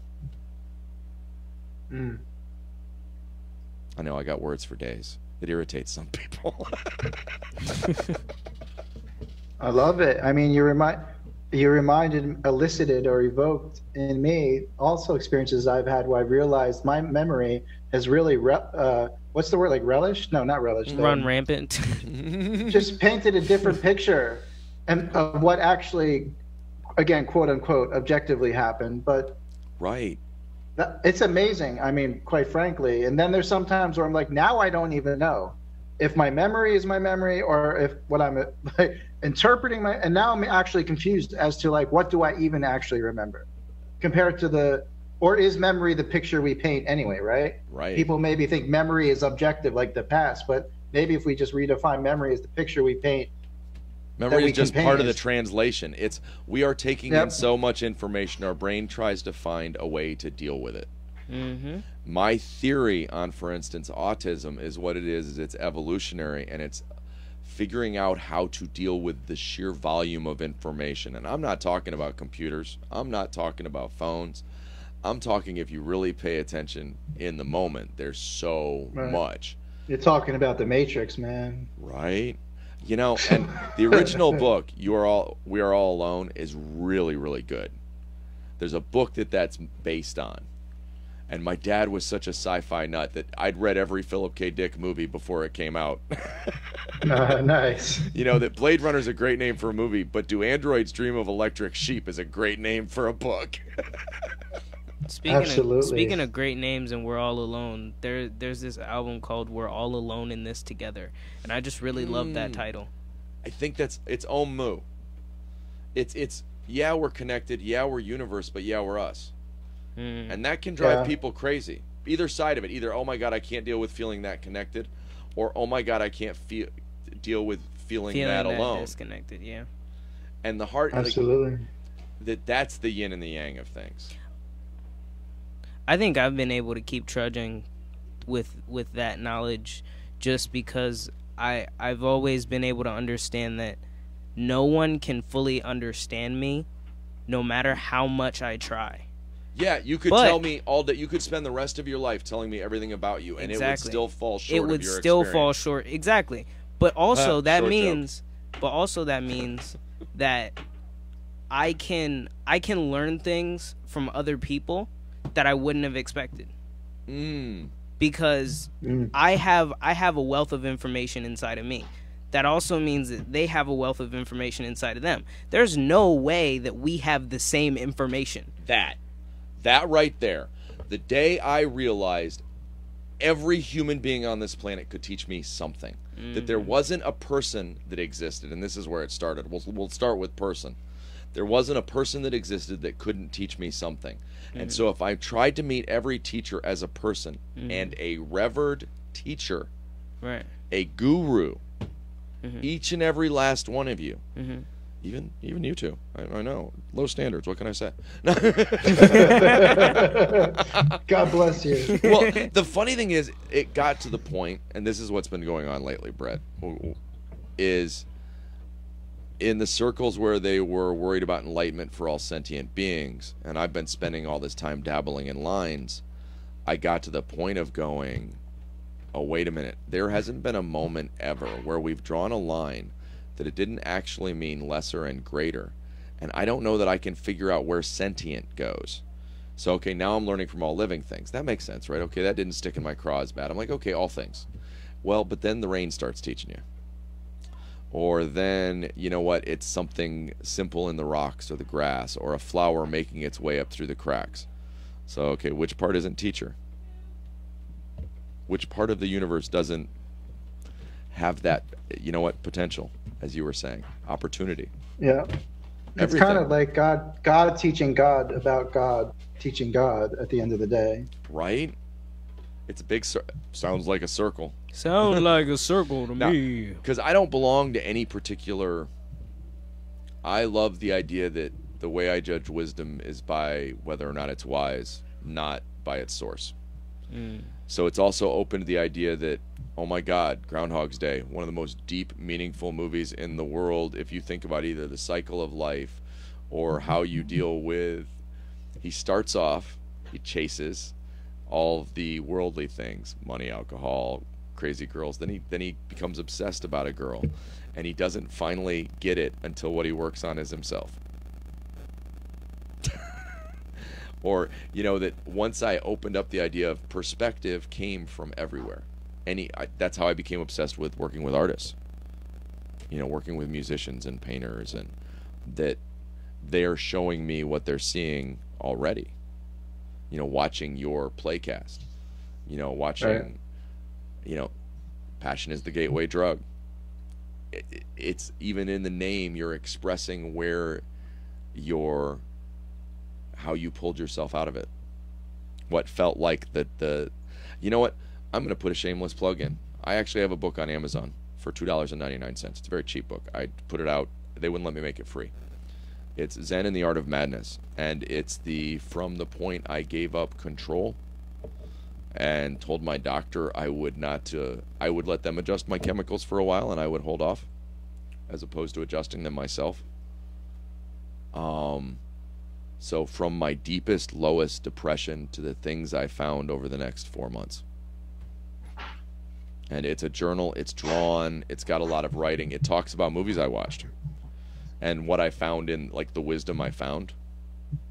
Mm. I know I got words for days. It irritates some people. I love it. I mean, you remind you reminded, elicited, or evoked in me also experiences I've had where I realized my memory has really, re- uh, what's the word, like relish? No, not relish. Run rampant. just painted a different picture and of what actually, again, quote unquote, objectively happened. But right. That, it's amazing. I mean, quite frankly. And then there's sometimes where I'm like, now I don't even know if my memory is my memory or if what I'm like, interpreting my and now I'm actually confused as to like what do I even actually remember compared to the or is memory the picture we paint anyway, right? Right. People maybe think memory is objective like the past, but maybe if we just redefine memory as the picture we paint Memory is just part of the translation. It's we are taking yep. in so much information, our brain tries to find a way to deal with it. Mm-hmm. My theory on, for instance, autism is what it is: is it's evolutionary and it's figuring out how to deal with the sheer volume of information. And I'm not talking about computers. I'm not talking about phones. I'm talking if you really pay attention in the moment. There's so right. much. You're talking about the Matrix, man. Right. You know, and the original book, "You Are All We Are All Alone," is really, really good. There's a book that that's based on, and my dad was such a sci-fi nut that I'd read every Philip K. Dick movie before it came out. uh, nice. You know that Blade Runner is a great name for a movie, but "Do Androids Dream of Electric Sheep" is a great name for a book. speaking Absolutely. of speaking of great names and we're all alone, there there's this album called "We're All Alone in This Together," and I just really mm. love that hmm. title. I think that's it's Omu. It's it's yeah we're connected, yeah we're universe, but yeah we're us. Mm. And that can drive yeah. people crazy. Either side of it. Either, oh my God, I can't deal with feeling that connected, or oh my God, I can't feel deal with feeling, feeling that, that alone. Disconnected, yeah. And the heart, absolutely. Like, that that's the yin and the yang of things. I think I've been able to keep trudging with with that knowledge just because I I've always been able to understand that no one can fully understand me no matter how much I try. Yeah, you could but, tell me all that. You could spend the rest of your life telling me everything about you, and exactly. it would still fall short. It would still experience. fall short. Exactly. But also that means, joke. but also that means that I can I can learn things from other people that I wouldn't have expected. Mm. Because mm. I have I have a wealth of information inside of me. That also means that they have a wealth of information inside of them. There's no way that we have the same information. That that right there, the day I realized every human being on this planet could teach me something, mm. that there mm. wasn't a person that existed, and this is where it started. We'll, we'll start with person. There wasn't a person that existed that couldn't teach me something. Mm. And so if I tried to meet every teacher as a person mm. and a revered teacher, right. a guru, mm-hmm. each and every last one of you, mm-hmm even even you two. I, I, know low standards. What can I say? God bless you. Well, the funny thing is, it got to the point, and this is what's been going on lately, Bret, is in the circles where they were worried about enlightenment for all sentient beings, and I've been spending all this time dabbling in lines. I got to the point of going, oh wait a minute, there hasn't been a moment ever where we've drawn a line that it didn't actually mean lesser and greater. And I don't know that I can figure out where sentient goes. So, okay, now I'm learning from all living things. That makes sense, right? Okay, that didn't stick in my craw as bad. I'm like, okay, all things. Well, but then the rain starts teaching you. Or then, you know what, it's something simple in the rocks or the grass or a flower making its way up through the cracks. So, okay, which part isn't teacher? Which part of the universe doesn't have that, you know what, potential? as you were saying, opportunity. Yeah. It's kind of like God, God teaching God about God teaching God at the end of the day. Right. It's a big sounds like a circle. Sounds like a circle to now, me. Because I don't belong to any particular. I love the idea that the way I judge wisdom is by whether or not it's wise, not by its source. Mm. So it's also open to the idea that oh my God, Groundhog's Day, one of the most deep, meaningful movies in the world. If you think about either the cycle of life or how you deal with, he starts off, he chases all the worldly things money, alcohol, crazy girls. Then he then he becomes obsessed about a girl, and he doesn't finally get it until what he works on is himself. Or you know that once I opened up the idea of perspective came from everywhere. Any I, that's how I became obsessed with working with artists. You know, working with musicians and painters, and that they're showing me what they're seeing already. You know, watching your playcast. You know, watching. Right. You know, passion is the gateway drug. It, it- it's even in the name. You're expressing where your how you pulled yourself out of it. What felt like the the you know what? I'm gonna put a shameless plug in. I actually have a book on Amazon for two dollars and ninety nine cents. It's a very cheap book. I put it out. They wouldn't let me make it free. It's Zen and the Art of Madness, and it's the from the point I gave up control and told my doctor I would not uh, I would let them adjust my chemicals for a while and I would hold off as opposed to adjusting them myself. Um so from my deepest lowest depression to the things I found over the next 4 months. And it's a journal, it's drawn, it's got a lot of writing. It talks about movies I watched and what I found in like the wisdom I found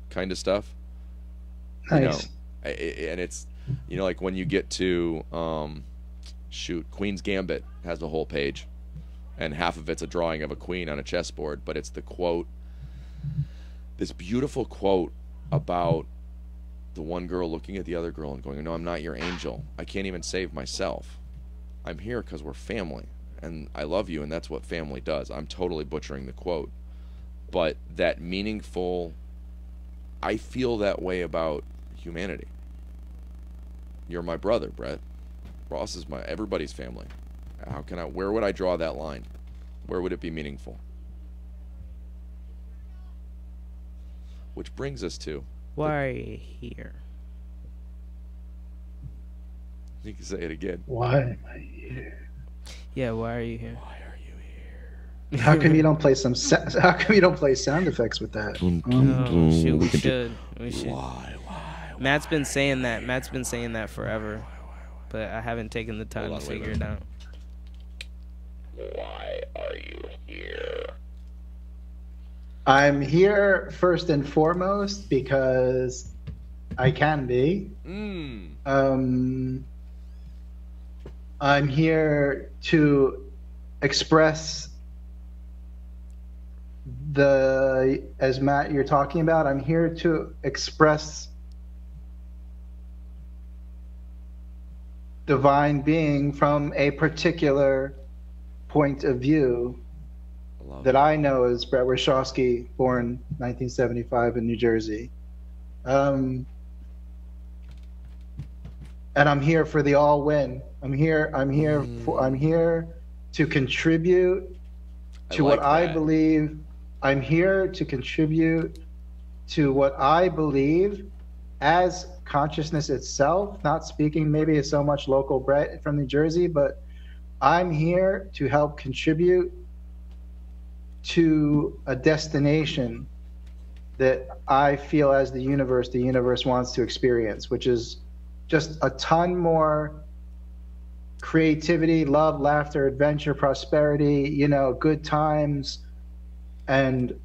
kind of stuff you know Nice. I- I- and it's you know like when you get to um shoot queen's gambit has a whole page and half of it's a drawing of a queen on a chessboard but it's the quote this beautiful quote about the one girl looking at the other girl and going no i'm not your angel i can't even save myself i'm here because we're family and i love you and that's what family does i'm totally butchering the quote but that meaningful i feel that way about humanity you're my brother, Bret. Ross is my everybody's family. How can I where would I draw that line? Where would it be meaningful? Which brings us to Why are you here? you can say it again. Why am I here? Yeah, why are you here? Why are you here? How come you don't play some? sa- How come you don't play sound effects with that? Oh, shoot, we should. We should. Why, why? Matt's been saying that. Matt's been saying that forever, but I haven't taken the time Hold to on, wait a figure it out. Why are you here? I'm here first and foremost because I can be. Mmm. Um, I'm here to express the, as Matt, you're talking about, I'm here to express divine being from a particular point of view love that it. I know is Bret Warshawsky, born 1975 in New Jersey. Um, and I'm here for the all win. I'm here. I'm here. For, I'm here to contribute I to what like I believe. I'm here to contribute to what I believe as consciousness itself. Not speaking maybe so much local Bret from New Jersey, but I'm here to help contribute to a destination that I feel as the universe, the universe wants to experience, which is just a ton more creativity, love, laughter, adventure, prosperity, you know, good times, and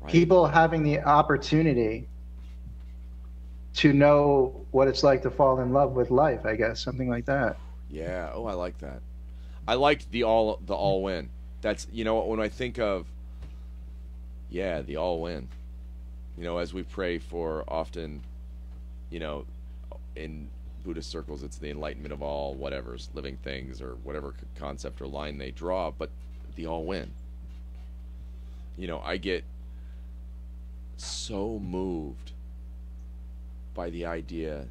Right. people having the opportunity to know what it's like to fall in love with life, I guess, something like that. Yeah. Oh, I like that. I liked the all the all win. That's you know when I think of yeah the all win. You know, as we pray for often, you know, in Buddhist circles, it's the enlightenment of all whatever's living things or whatever concept or line they draw, but the all win. You know, I get so moved by the idea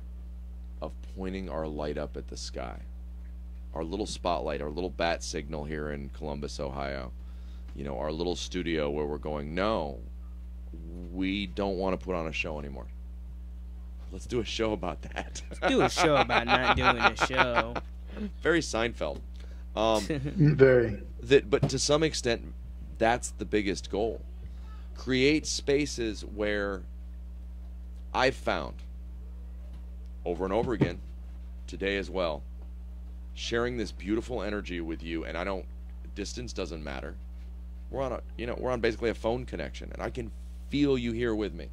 of pointing our light up at the sky our little spotlight, our little bat signal here in Columbus, Ohio. You know, our little studio where we're going, no, we don't want to put on a show anymore. Let's do a show about that. Do a show about not doing a show. Very Seinfeld. Um, Very. that, but to some extent, that's the biggest goal. Create spaces where I've found over and over again, today as well, sharing this beautiful energy with you, and I don't. Distance doesn't matter. We're on a, you know, we're on basically a phone connection, and I can feel you here with me.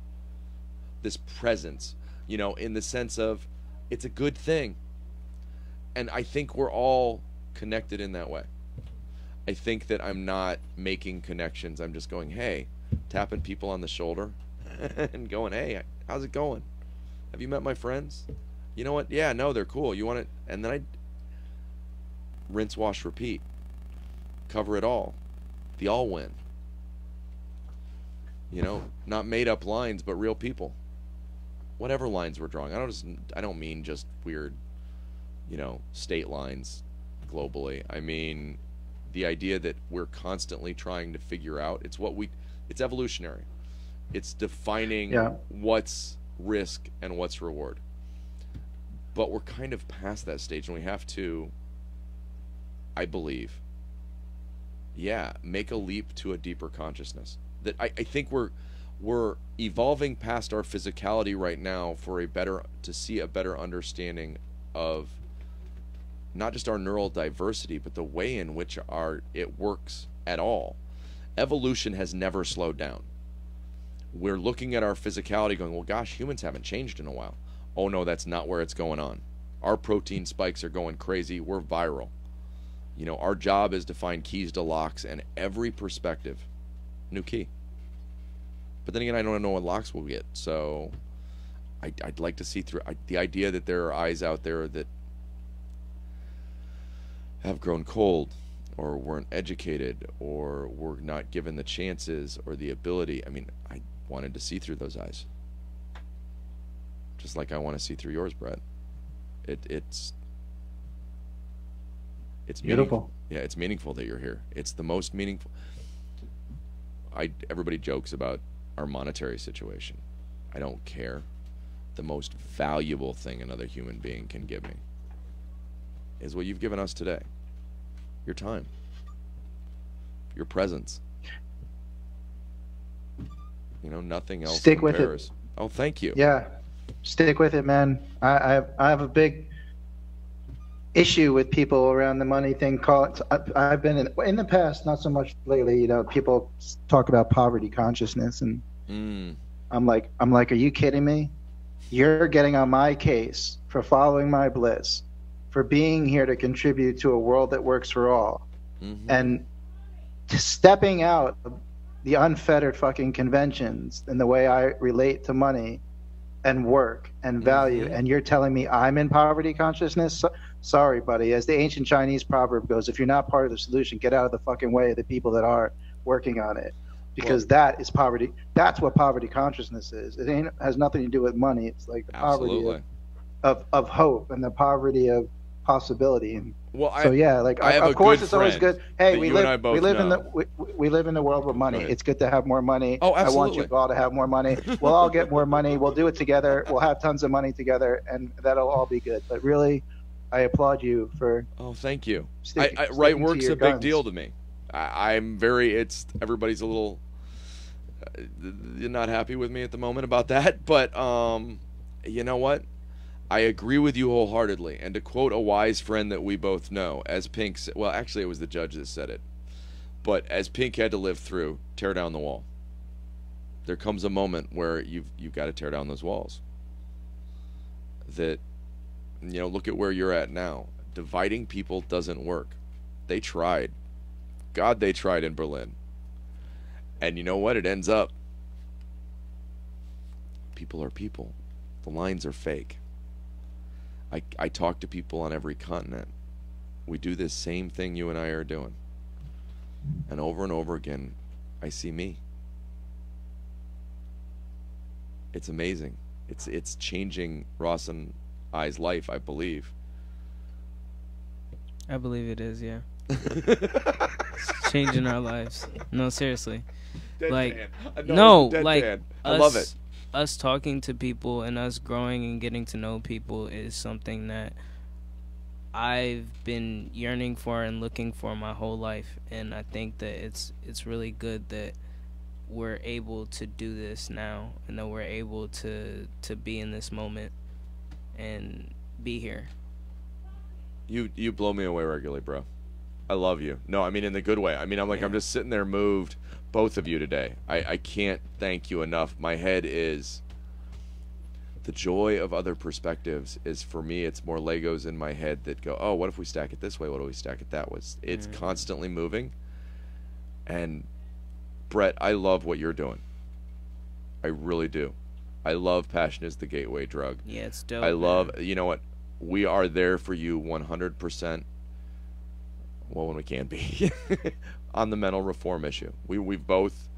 This presence, you know, in the sense of, it's a good thing. And I think we're all connected in that way. I think that I'm not making connections. I'm just going, hey, tapping people on the shoulder and going, hey, how's it going? Have you met my friends? You know what? Yeah, no, they're cool. You want it? And then I rinse, wash, repeat. Cover it all. The all win. You know, not made up lines, but real people. Whatever lines we're drawing. I don't just I don't mean just weird, you know, state lines globally. I mean the idea that we're constantly trying to figure out. It's what we it's evolutionary. It's defining Yeah. what's risk and what's reward. But we're kind of past that stage and we have to I believe yeah, make a leap to a deeper consciousness. That I, I think we're we're evolving past our physicality right now for a better to see a better understanding of not just our neural diversity, but the way in which our it works at all. Evolution has never slowed down. We're looking at our physicality going, well gosh, humans haven't changed in a while. Oh no, that's not where it's going on. Our protein spikes are going crazy. We're viral. You know, our job is to find keys to locks and every perspective, new key. But then again, I don't know what locks we'll get. So I, I'd like to see through I, the idea that there are eyes out there that have grown cold or weren't educated or were not given the chances or the ability. I mean, I wanted to see through those eyes. Just like I want to see through yours, Bret. It, it's it's meaning- Beautiful. yeah, it's meaningful that you're here. It's the most meaningful. I everybody jokes about our monetary situation. I don't care. The most valuable thing another human being can give me is what you've given us today. Your time. Your presence. You know, nothing else Stick with it. Oh, thank you. Yeah, stick with it, man. I, I I have a big issue with people around the money thing. Call it. I've been in in the past, not so much lately. You know, people talk about poverty consciousness, and Mm, I'm like, I'm like, are you kidding me? You're getting on my case for following my bliss, for being here to contribute to a world that works for all, mhm. and stepping out of the unfettered fucking conventions and the way I relate to money and work and value. Mhm. And you're telling me I'm in poverty consciousness? So, sorry, buddy. As the ancient Chinese proverb goes, if you're not part of the solution, get out of the fucking way of the people that are working on it. Because that is poverty. That's what poverty consciousness is. It ain't has nothing to do with money. It's like the poverty of, of, of hope and the poverty of possibility. And Well, I, so yeah, like I of course it's always good. Hey, we live we live in the we, we live in the world with money. Ahead. It's good to have more money. Oh, absolutely. I want you all to have more money. We'll all get more money. We'll do it together. We'll have tons of money together, and that'll all be good. But really, I applaud you for oh, thank you. stick, I, I, right work's a big deal to me. I, I'm very. It's everybody's a little uh, not happy with me at the moment about that, but um, you know what? I agree with you wholeheartedly. And to quote a wise friend that we both know, as Pink, sa- well, actually, it was the judge that said it, but as Pink had to live through, tear down the wall. There comes a moment where you've you've got to tear down those walls. That, you know, look at where you're at now. Dividing people doesn't work. They tried. God, they tried in Berlin. And you know what? It ends up. People are people. The lines are fake. I, I talk to people on every continent. We do this same thing you and I are doing. And over and over again, I see me. It's amazing. It's it's changing and I's life, I believe. I believe it is. Yeah, it's changing our lives. No, seriously. Like, Deadpan. no, deadpan. like I love it. us- Us talking to people and us growing and getting to know people is something that I've been yearning for and looking for my whole life, and I think that it's it's really good that we're able to do this now, and that we're able to to be in this moment and be here. You you blow me away regularly, bro. I love you. No, I mean in the good way. I mean I'm like I'm just sitting there moved, both of you today. I I can't thank you enough. My head is the joy of other perspectives is for me it's more legos in my head that go oh what if we stack it this way what if we stack it that way it's Mm. constantly moving and bret i love what you're doing i really do i love passion is the gateway drug Yeah, it's dope. i man. love you know what we are there for you 100% well when we can be on the mental reform issue we we both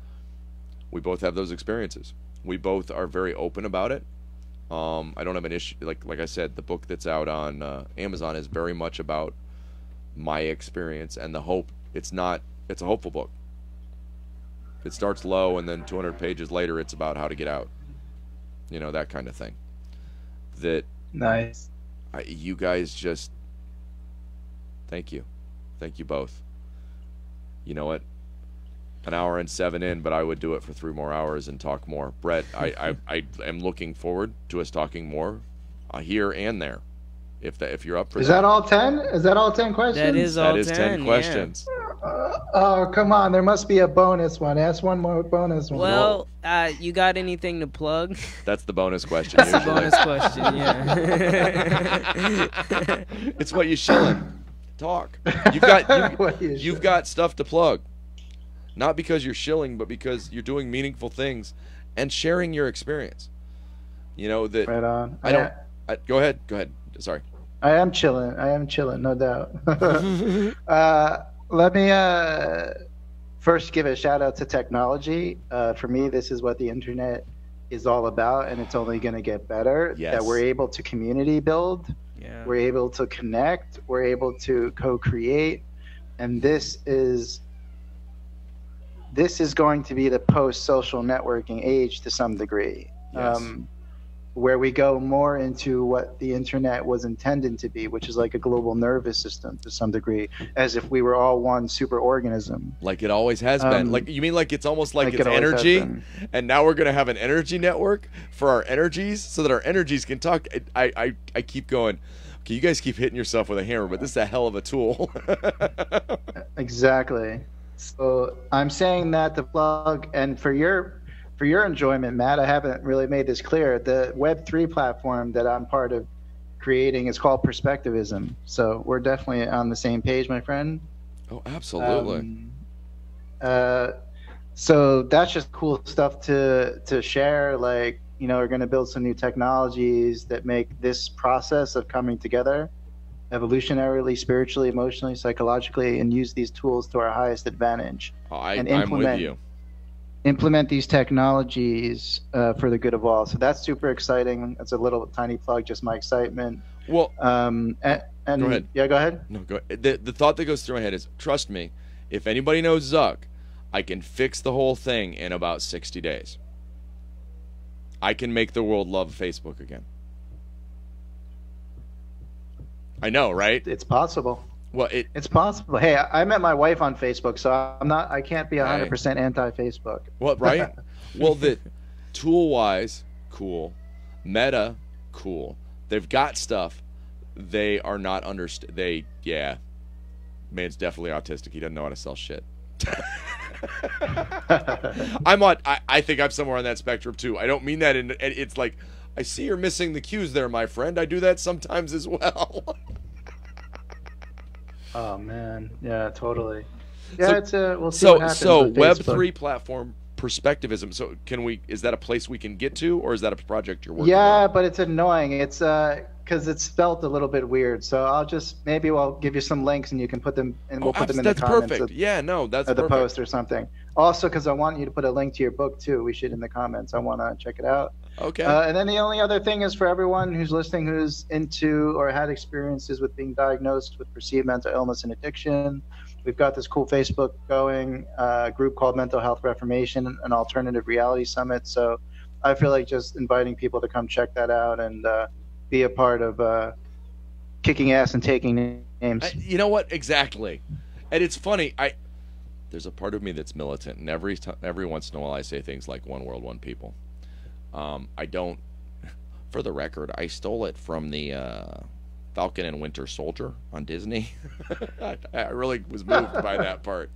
we both have those experiences we both are very open about it um, I don't have an issue. Like like I said, the book that's out on uh, Amazon is very much about my experience and the hope. It's not. It's a hopeful book. It starts low, and then 200 pages later, it's about how to get out. You know that kind of thing. That Nice. I, you guys just. Thank you, thank you both. You know what? An hour and seven in, but I would do it for three more hours and talk more. Bret, I, I, I am looking forward to us talking more, uh, here and there, if that if you're up for Is that all ten? Is that all ten questions? That is That all is 10, ten yeah. questions. Uh, oh come on! There must be a bonus one. Ask one more bonus one. Well, uh, you got anything to plug? That's the bonus question. That's a usually. bonus question. Yeah. it's what you're shilling. Talk. You've got you, you you've got stuff to plug. Not because you're shilling, but because you're doing meaningful things and sharing your experience. You know that right on. I don't. I, go ahead. Go ahead. Sorry. I am chilling. I am chilling, no doubt. uh, let me uh, first give a shout out to technology. Uh, for me, this is what the internet is all about, and it's only going to get better. Yes. That we're able to community build, yeah. we're able to connect, we're able to co-create, and this is this is going to be the post-social networking age to some degree. Yes. Um, where we go more into what the internet was intended to be, which is like a global nervous system to some degree, as if we were all one super organism. Like it always has been. Um, Like you mean like it's almost like, like it's it energy, and now we're gonna have an energy network for our energies, so that our energies can talk. I I I keep going. Okay, you guys keep hitting yourself with a hammer, but this is a hell of a tool. Exactly. So I'm saying that the plug, and for your for your enjoyment, Matt, I haven't really made this clear. The Web three platform that I'm part of creating is called Perspectivism. So we're definitely on the same page, my friend. oh, absolutely. Um, uh, so that's just cool stuff to to share. Like you know, we're going to build some new technologies that make this process of coming together, evolutionarily, spiritually, emotionally, psychologically, and use these tools to our highest advantage. Oh, I, and I'm with implement- you. Implement these technologies uh, for the good of all. So that's super exciting. That's a little tiny plug, just my excitement. Well, Um, and, and Go ahead. yeah, go ahead. no, go. The the thought that goes through my head is, trust me, if anybody knows Zuck, I can fix the whole thing in about 60 days. I can make the world love Facebook again. I know, right? It's possible. Well, it It's possible. Hey, I I met my wife on Facebook, so I'm not. I can't be 100 percent anti-Facebook. What right? well, the tool wise, cool. Meta, cool. They've got stuff. They are not underst. They yeah. Man's definitely autistic. He doesn't know how to sell shit. I'm on. I, I think I'm somewhere on that spectrum too. I don't mean that in. and It's like I see you're missing the cues there, my friend. I do that sometimes as well. Oh man, yeah, totally. Yeah, So- it's a. We'll see so what happens so Web three platform perspectivism. So can we? Is that a place we can get to, or is that a project you're working on? Yeah, on? but it's annoying. It's uh, because it's spelt a little bit weird. So I'll just maybe we'll give you some links and you can put them and we'll Oh, put them in the comments perfect. of, yeah, no, that's of the perfect. post or something. Also, because I want you to put a link to your book too. We should in the comments. I want to check it out. Okay. Uh, and then the only other thing is for everyone who's listening who's into or had experiences with being diagnosed with perceived mental illness and addiction, we've got this cool Facebook going uh, group called Mental Health Reformation, an alternative reality summit. So I feel like just inviting people to come check that out and uh, be a part of uh, kicking ass and taking names. I- you know what? Exactly. And it's funny. I there's a part of me that's militant, and every time, every once in a while, I say things like "one world, one people." Um, I don't. For the record, I stole it from the uh, Falcon and Winter Soldier on Disney. I, I really was moved by that part.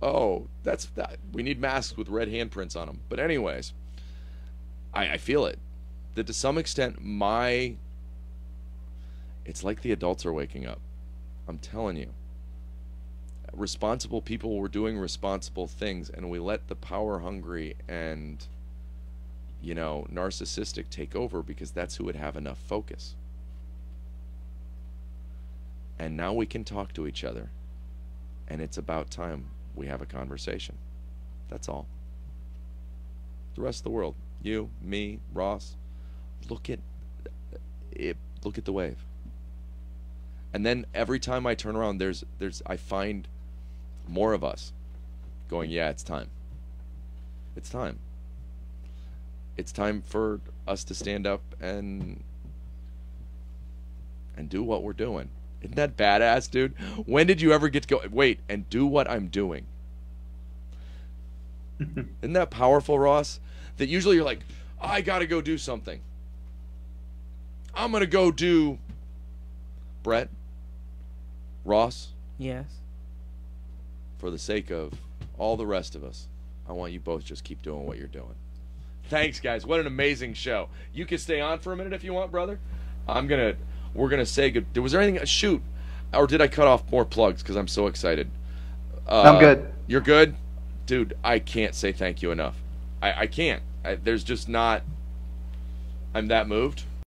Oh, that's that. We need masks with red handprints on them. But anyways, I, I feel it. That to some extent, my it's like the adults are waking up. I'm telling you. Responsible people were doing responsible things, and we let the power hungry and, you know, narcissistic take over because that's who would have enough focus. And now we can talk to each other, and it's about time we have a conversation. That's all. The rest of the world, you, me, Ross, look at it. Look at the wave. And then every time I turn around, there's there's I find more of us going, yeah, it's time. It's time. It's time for us to stand up and and do what we're doing. Isn't that badass, dude? When did you ever get to go wait and do what I'm doing? Isn't that powerful, Ross? That usually you're like, I gotta go do something. I'm gonna go do Bret, Ross, Yes. for the sake of all the rest of us, I want you both just keep doing what you're doing. Thanks, guys. What an amazing show. You can stay on for a minute if you want, brother. I'm gonna. We're gonna say good. Was there anything? Shoot, or did I cut off more plugs because I'm so excited? Uh, I'm good. You're good, dude. I can't say thank you enough. I, I can't. I, there's just not. I'm that moved.